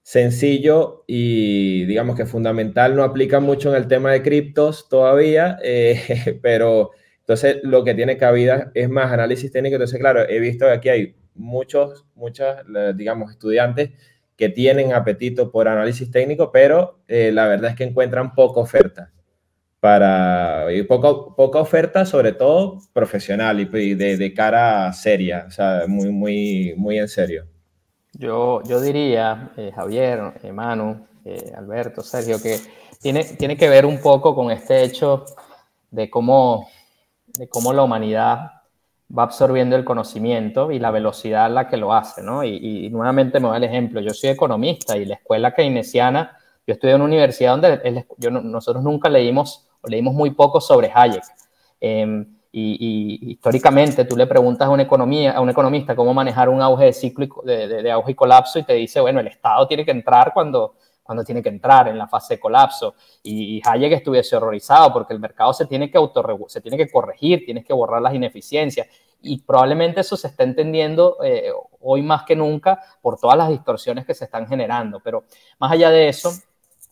sencillo y digamos que fundamental no aplica mucho en el tema de criptos todavía, eh, pero entonces lo que tiene cabida es más análisis técnico. Entonces, claro, he visto que aquí hay muchos, muchas, digamos, estudiantes que tienen apetito por análisis técnico, pero eh, la verdad es que encuentran poca oferta para y poca, poca oferta, sobre todo profesional y de, de, cara seria, o sea, muy, muy, muy en serio. Yo, yo diría, eh, Javier, eh, Manu, Alberto, Sergio, que tiene, tiene que ver un poco con este hecho de cómo, de cómo la humanidad va absorbiendo el conocimiento y la velocidad a la que lo hace, ¿no? Y, nuevamente me voy al ejemplo, yo soy economista y la escuela keynesiana, yo estudié en una universidad donde yo, nosotros nunca leímos, leímos muy poco sobre Hayek. Em, y, históricamente tú le preguntas a, una economía, a un economista cómo manejar un auge de ciclo, de, de auge y colapso y te dice, bueno, el Estado tiene que entrar cuando, cuando tiene que entrar en la fase de colapso. Y, Hayek estuviese horrorizado porque el mercado se tiene que se tiene que corregir, tienes que borrar las ineficiencias. Y probablemente eso se está entendiendo eh, hoy más que nunca por todas las distorsiones que se están generando. Pero más allá de eso,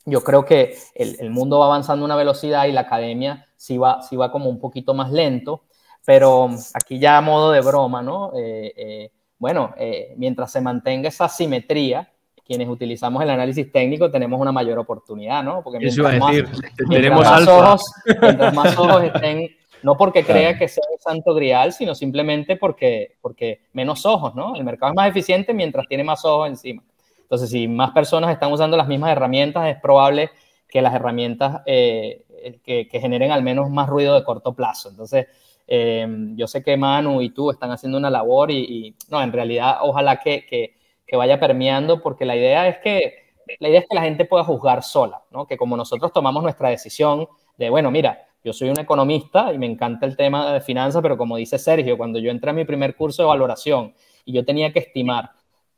yo creo que el, mundo va avanzando a una velocidad y la academia sí va, sí va como un poquito más lento. Pero aquí ya a modo de broma, ¿no? Eh, eh, bueno, mientras se mantenga esa simetría, quienes utilizamos el análisis técnico tenemos una mayor oportunidad, ¿no? Porque mientras, más, tenemos más ojos, mientras más ojos estén, no porque crea que sea el santo grial, sino simplemente porque, porque menos ojos, ¿no? El mercado es más eficiente mientras tiene más ojos encima. Entonces, si más personas están usando las mismas herramientas, es probable que las herramientas eh, que, que, generen al menos más ruido de corto plazo. Entonces, eh, yo sé que Manu y tú están haciendo una labor y, y no, en realidad, ojalá que, que que vaya permeando, porque la idea es que la idea es que la gente pueda juzgar sola, ¿no? Que como nosotros tomamos nuestra decisión de, bueno, mira, yo soy un economista y me encanta el tema de finanzas, pero como dice Sergio, cuando yo entré a mi primer curso de valoración y yo tenía que estimar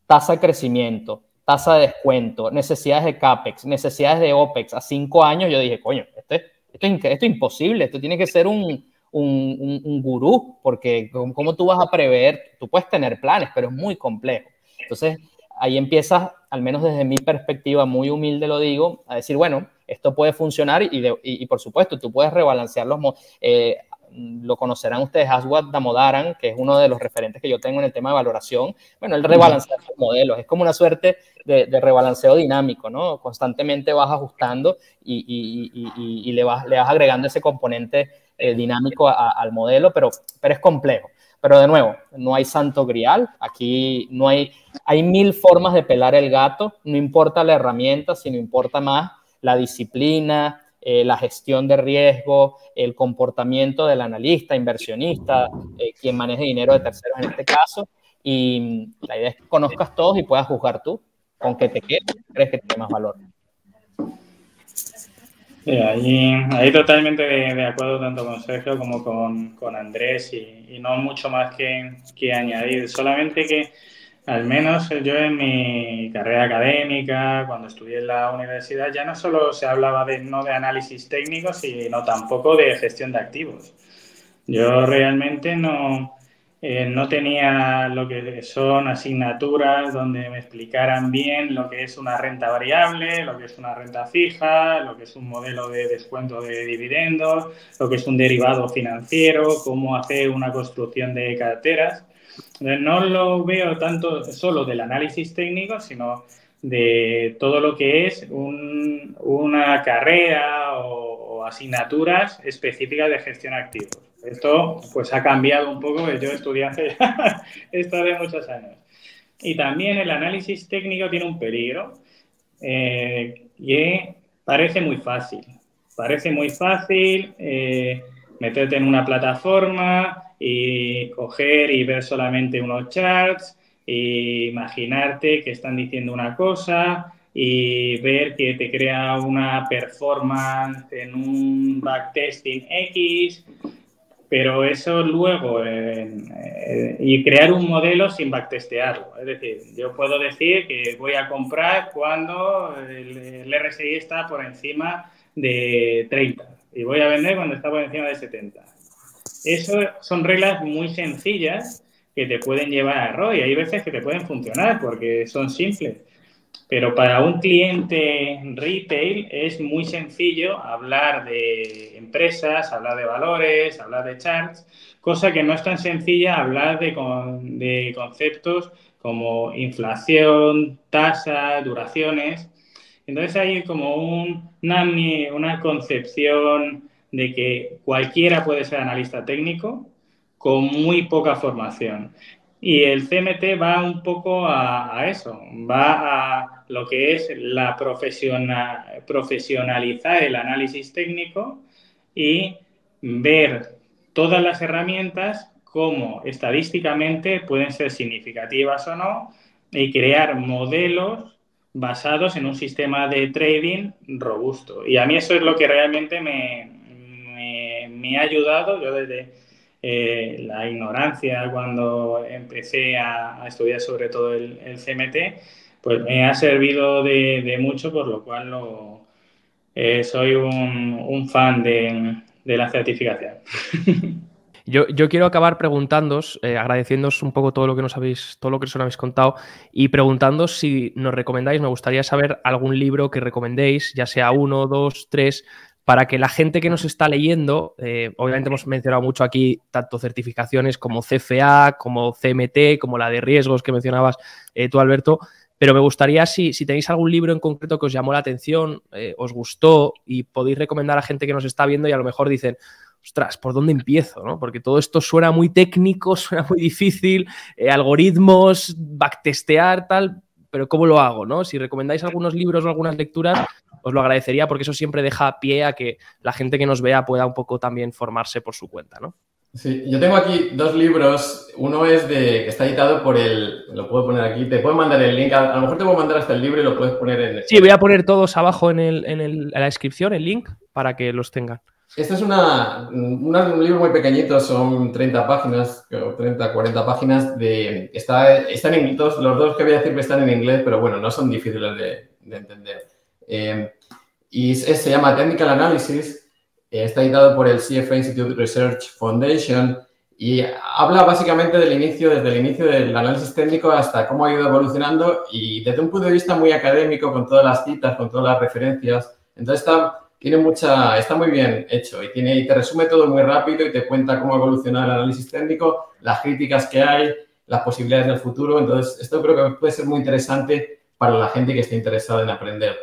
tasa de crecimiento, tasa de descuento, necesidades de CAPEX, necesidades de OPEX a cinco años, yo dije, coño, esto es, esto es, imposible, esto tiene que ser un, un, un gurú, porque ¿cómo tú vas a prever? Tú puedes tener planes, pero es muy complejo. Entonces, ahí empiezas, al menos desde mi perspectiva, muy humilde lo digo, a decir, bueno, esto puede funcionar y, por supuesto, tú puedes rebalancear los... Eh, lo conocerán ustedes, Aswad Damodaran, que es uno de los referentes que yo tengo en el tema de valoración. Bueno, él rebalancea sus modelos, es como una suerte de, rebalanceo dinámico, ¿no? Constantemente vas ajustando y, le, vas, le vas agregando ese componente eh, dinámico al modelo, pero, pero es complejo. Pero de nuevo, no hay santo grial, aquí no hay, hay mil formas de pelar el gato, no importa la herramienta, sino importa más la disciplina, eh, la gestión de riesgo, el comportamiento del analista, inversionista, eh, quien maneje dinero de terceros en este caso. Y la idea es que conozcas todos y puedas juzgar tú con qué te quedas, crees que tiene más valor. Sí, ahí, totalmente de, acuerdo tanto con Sergio como con, Andrés y, no mucho más que, que, añadir. Solamente que al menos yo en mi carrera académica, cuando estudié en la universidad, ya no solo se hablaba de, no de análisis técnico, sino tampoco de gestión de activos. Yo realmente no, eh, no tenía lo que son asignaturas donde me explicaran bien lo que es una renta variable, lo que es una renta fija, lo que es un modelo de descuento de dividendos, lo que es un derivado financiero, cómo hacer una construcción de carteras. No lo veo tanto solo del análisis técnico, sino de todo lo que es una carrera o asignaturas específicas de gestión de activos. Esto pues ha cambiado un poco, yo estudié hace esto de muchos años. Y también el análisis técnico tiene un peligro eh, y parece muy fácil. Parece muy fácil eh, meterte en una plataforma y coger y ver solamente unos charts e imaginarte que están diciendo una cosa y ver que te crea una performance en un backtesting X pero eso luego, eh, y crear un modelo sin backtestearlo. Es decir, yo puedo decir que voy a comprar cuando el, RSI está por encima de 30 y voy a vender cuando está por encima de 70. eso son reglas muy sencillas que te pueden llevar a error y hay veces que te pueden funcionar porque son simples. Pero para un cliente retail es muy sencillo hablar de empresas, hablar de valores, hablar de charts, cosa que no es tan sencilla hablar de, de conceptos como inflación, tasa, duraciones. Entonces hay como una, una concepción de que cualquiera puede ser analista técnico con muy poca formación. Y el CMT va un poco a, eso, va a lo que es la profesional, profesionalizar el análisis técnico y ver todas las herramientas como estadísticamente pueden ser significativas o no y crear modelos basados en un sistema de trading robusto. Y a mí eso es lo que realmente me, me, ha ayudado. Yo desde eh, la ignorancia cuando empecé a, estudiar sobre todo el, CMT, pues me ha servido de, mucho, por lo cual eh, soy un, fan de, la certificación. Yo, quiero acabar preguntándos, eh, agradeciéndoos un poco todo lo que nos habéis, todo lo que nos habéis contado y preguntándoos si nos recomendáis, me gustaría saber algún libro que recomendéis, ya sea uno, dos, tres, para que la gente que nos está leyendo, eh, obviamente hemos mencionado mucho aquí tanto certificaciones como CFA, como CMT, como la de riesgos que mencionabas eh, tú, Alberto, pero me gustaría si, si, tenéis algún libro en concreto que os llamó la atención, eh, os gustó y podéis recomendar a gente que nos está viendo y a lo mejor dicen, ostras, ¿por dónde empiezo? ¿no? Porque todo esto suena muy técnico, suena muy difícil, algoritmos, backtestear, tal, pero ¿cómo lo hago? ¿no? Si recomendáis algunos libros o algunas lecturas, os lo agradecería porque eso siempre deja pie a que la gente que nos vea pueda un poco también formarse por su cuenta, ¿no? Sí, yo tengo aquí dos libros. Uno es de que está editado por el. Lo puedo poner aquí. Te puedo mandar el link. A, lo mejor te puedo mandar hasta el libro y lo puedes poner en. Sí, voy a poner todos abajo en, el, en, la descripción el link para que los tengan. Este es una, un libro muy pequeñito, son 30 páginas, 30, 40 páginas. De, está, están en los dos que voy a decir están en inglés, pero bueno, no son difíciles de, de entender. Eh, y se llama Technical Analysis, eh, está editado por el CFA Institute Research Foundation y habla básicamente del inicio, desde el inicio del análisis técnico hasta cómo ha ido evolucionando y desde un punto de vista muy académico, con todas las citas, con todas las referencias. Entonces está, tiene mucha, está muy bien hecho y, tiene, y te resume todo muy rápido y te cuenta cómo evoluciona el análisis técnico, las críticas que hay, las posibilidades del futuro. Entonces, esto creo que puede ser muy interesante para la gente que esté interesada en aprender.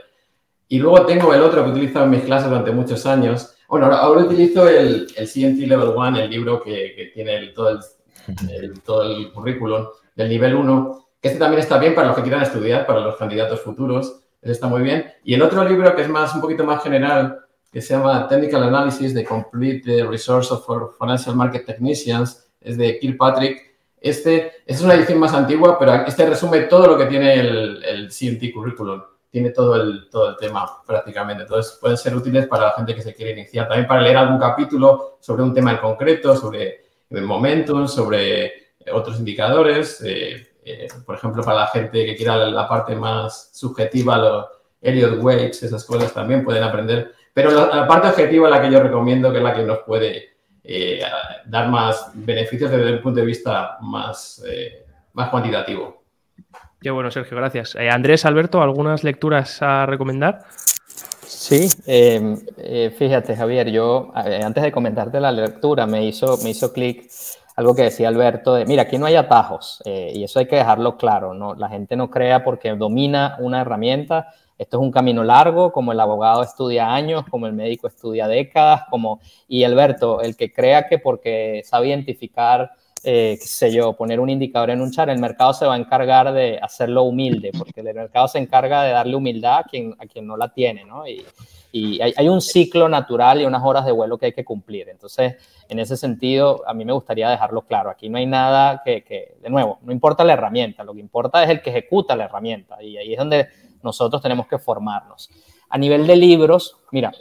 Y luego tengo el otro que he utilizado en mis clases durante muchos años. Bueno, ahora, utilizo el, el, CNT Level 1, el libro que, que tiene todo, el, todo el currículum del nivel 1, que este también está bien para los que quieran estudiar, para los candidatos futuros. Está muy bien. Y el otro libro que es más un poquito más general, que se llama Technical Analysis de Complete Resource for Financial Market Technicians, es de Kirkpatrick. Este, es una edición más antigua, pero este resume todo lo que tiene el, el CNT currículum tiene todo el, todo el tema prácticamente. Entonces, pueden ser útiles para la gente que se quiere iniciar. También para leer algún capítulo sobre un tema en concreto, sobre el momentum, sobre otros indicadores. Eh, eh, por ejemplo, para la gente que quiera la parte más subjetiva, los Elliott Weights, esas cosas también pueden aprender. Pero la, parte objetiva es la que yo recomiendo, que es la que nos puede eh, dar más beneficios desde el punto de vista más, más cuantitativo. Qué bueno, Sergio, gracias. Eh, Andrés, Alberto, ¿algunas lecturas a recomendar? Sí, em, eh, fíjate, Javier, yo eh, antes de comentarte la lectura me hizo, me hizo clic algo que decía Alberto de, mira, aquí no hay atajos y eso hay que dejarlo claro, ¿no? La gente no crea porque domina una herramienta, esto es un camino largo, como el abogado estudia años, como el médico estudia décadas, como, y Alberto, el que crea que porque sabe identificar eh, qué sé yo, poner un indicador en un chart, el mercado se va a encargar de hacerlo humilde, porque el mercado se encarga de darle humildad a quien, a quien no la tiene, ¿no? Y, y hay, un ciclo natural y unas horas de vuelo que hay que cumplir. Entonces, en ese sentido, a mí me gustaría dejarlo claro. Aquí no hay nada que, que, de nuevo, no importa la herramienta, lo que importa es el que ejecuta la herramienta y ahí es donde nosotros tenemos que formarnos. A nivel de libros, mira,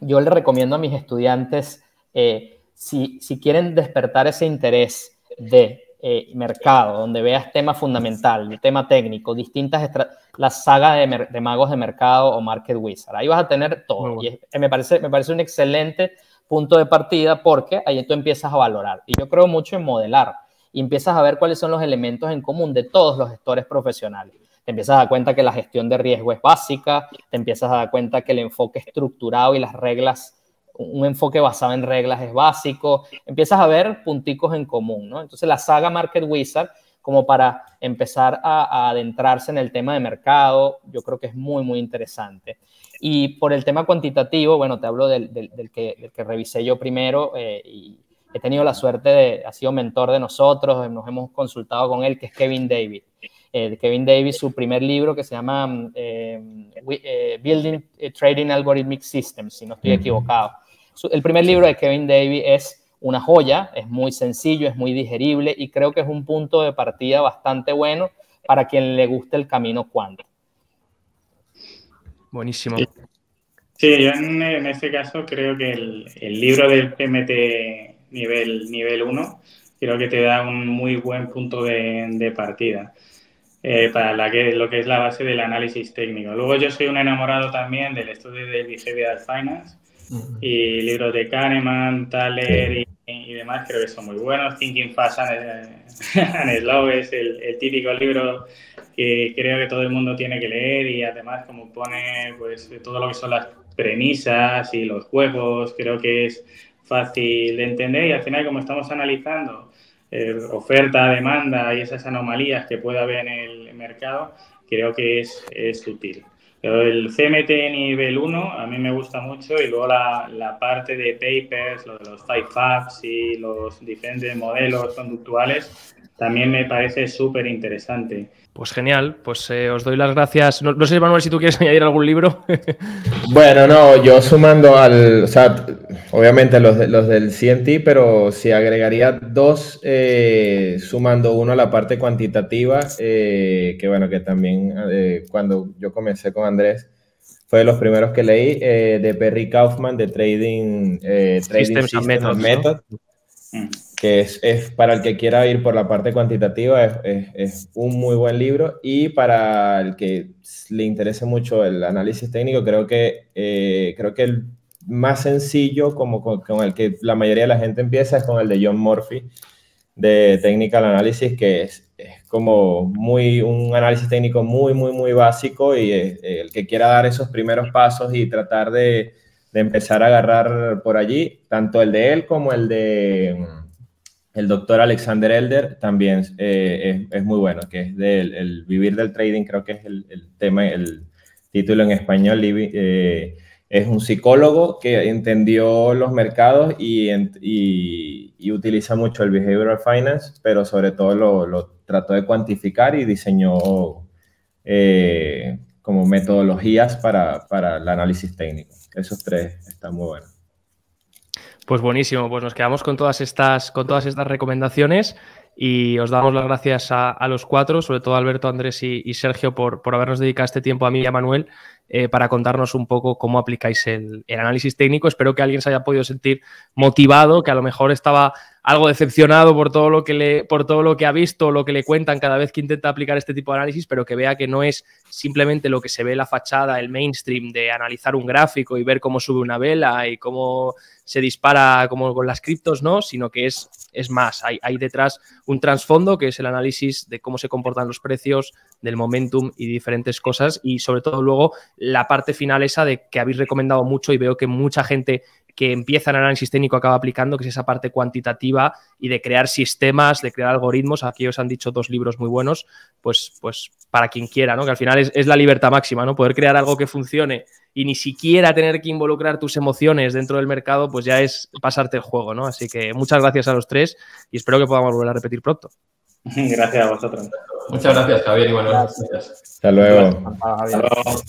yo le recomiendo a mis estudiantes, eh, si, si quieren despertar ese interés de eh, mercado, donde veas tema fundamental, tema técnico, distintas, la saga de, magos de mercado o Market Wizard. Ahí vas a tener todo. Y me, parece, me parece un excelente punto de partida porque ahí tú empiezas a valorar. Y yo creo mucho en modelar y empiezas a ver cuáles son los elementos en común de todos los gestores profesionales. Te empiezas a dar cuenta que la gestión de riesgo es básica, te empiezas a dar cuenta que el enfoque estructurado y las reglas, un enfoque basado en reglas es básico, empiezas a ver punticos en común, ¿no? Entonces la saga Market Wizard, como para empezar a, adentrarse en el tema de mercado, yo creo que es muy, muy interesante. Y por el tema cuantitativo, bueno, te hablo del, que, que, revisé yo primero eh, y he tenido la suerte de, ha sido mentor de nosotros, nos hemos consultado con él, que es Kevin David. Eh, Kevin David, su primer libro que se llama eh, eh, Building Trading Algorithmic Systems, si no estoy equivocado. el primer libro de Kevin David es una joya, es muy sencillo, es muy digerible y creo que es un punto de partida bastante bueno para quien le guste el camino cuántico. Buenísimo. Sí, yo en, este caso creo que el, el libro del PMT nivel, nivel 1, creo que te da un muy buen punto de, partida eh, para la que, lo que es la base del análisis técnico. Luego yo soy un enamorado también del estudio de Behavioral Finance y libros de Kahneman, Thaler y, demás, creo que son muy buenos. Thinking Fast and, Slow es el, el, típico libro que creo que todo el mundo tiene que leer y además como pone pues todo lo que son las premisas y los juegos, creo que es fácil de entender y al final como estamos analizando oferta, demanda y esas anomalías que pueda haber en el mercado, creo que es, es útil. El CMT nivel 1 a mí me gusta mucho y luego la, parte de papers, lo de los five fabs y los diferentes modelos conductuales también me parece súper interesante. Pues genial, pues eh, os doy las gracias. No, sé, Manuel, si tú quieres añadir algún libro. bueno, no, yo sumando al, o sea, obviamente los, los del CNT, pero si agregaría dos, eh, sumando uno a la parte cuantitativa, eh, que bueno, que también cuando yo comencé con Andrés, fue de los primeros que leí, de Perry Kaufman, de Trading, Trading Systems, Method que es, es, para el que quiera ir por la parte cuantitativa, es, es, un muy buen libro. Y para el que le interese mucho el análisis técnico, creo que, eh, creo que el más sencillo como con, el que la mayoría de la gente empieza es con el de John Murphy de Technical Analysis, que es, como muy, un análisis técnico muy, muy, muy básico. Y el que quiera dar esos primeros pasos y tratar de, de empezar a agarrar por allí, tanto el de él como el de el doctor Alexander Elder también eh, es, muy bueno, que es del el vivir del trading, creo que es el, tema, el título en español. Eh, es un psicólogo que entendió los mercados y, utiliza mucho el behavioral finance, pero sobre todo lo, lo trató de cuantificar y diseñó eh, como metodologías para, para el análisis técnico. Esos tres están muy buenos. Pues buenísimo, pues nos quedamos con todas estas, con todas estas recomendaciones y os damos las gracias a, los cuatro, sobre todo a Alberto, Andrés y, Sergio, por, por, habernos dedicado este tiempo a mí y a Manuel eh, para contarnos un poco cómo aplicáis el, análisis técnico. Espero que alguien se haya podido sentir motivado, que a lo mejor estaba algo decepcionado por todo lo que le, por todo lo que ha visto, lo que le cuentan cada vez que intenta aplicar este tipo de análisis, pero que vea que no es simplemente lo que se ve en la fachada, el mainstream de analizar un gráfico y ver cómo sube una vela y cómo se dispara como con las criptos, ¿no? Sino que es, es más, hay detrás un trasfondo que es el análisis de cómo se comportan los precios, del momentum y diferentes cosas y sobre todo luego la parte final esa de que habéis recomendado mucho y veo que mucha gente que empieza en análisis técnico acaba aplicando, que es esa parte cuantitativa y de crear sistemas, de crear algoritmos. Aquí os han dicho dos libros muy buenos, pues, pues para quien quiera, ¿no? Que al final es, la libertad máxima, ¿no? Poder crear algo que funcione y ni siquiera tener que involucrar tus emociones dentro del mercado, pues ya es pasarte el juego, ¿no? Así que muchas gracias a los tres y espero que podamos volver a repetir pronto. Gracias a vosotros. Muchas gracias, Javier y Manuel. Hasta luego. Hasta luego.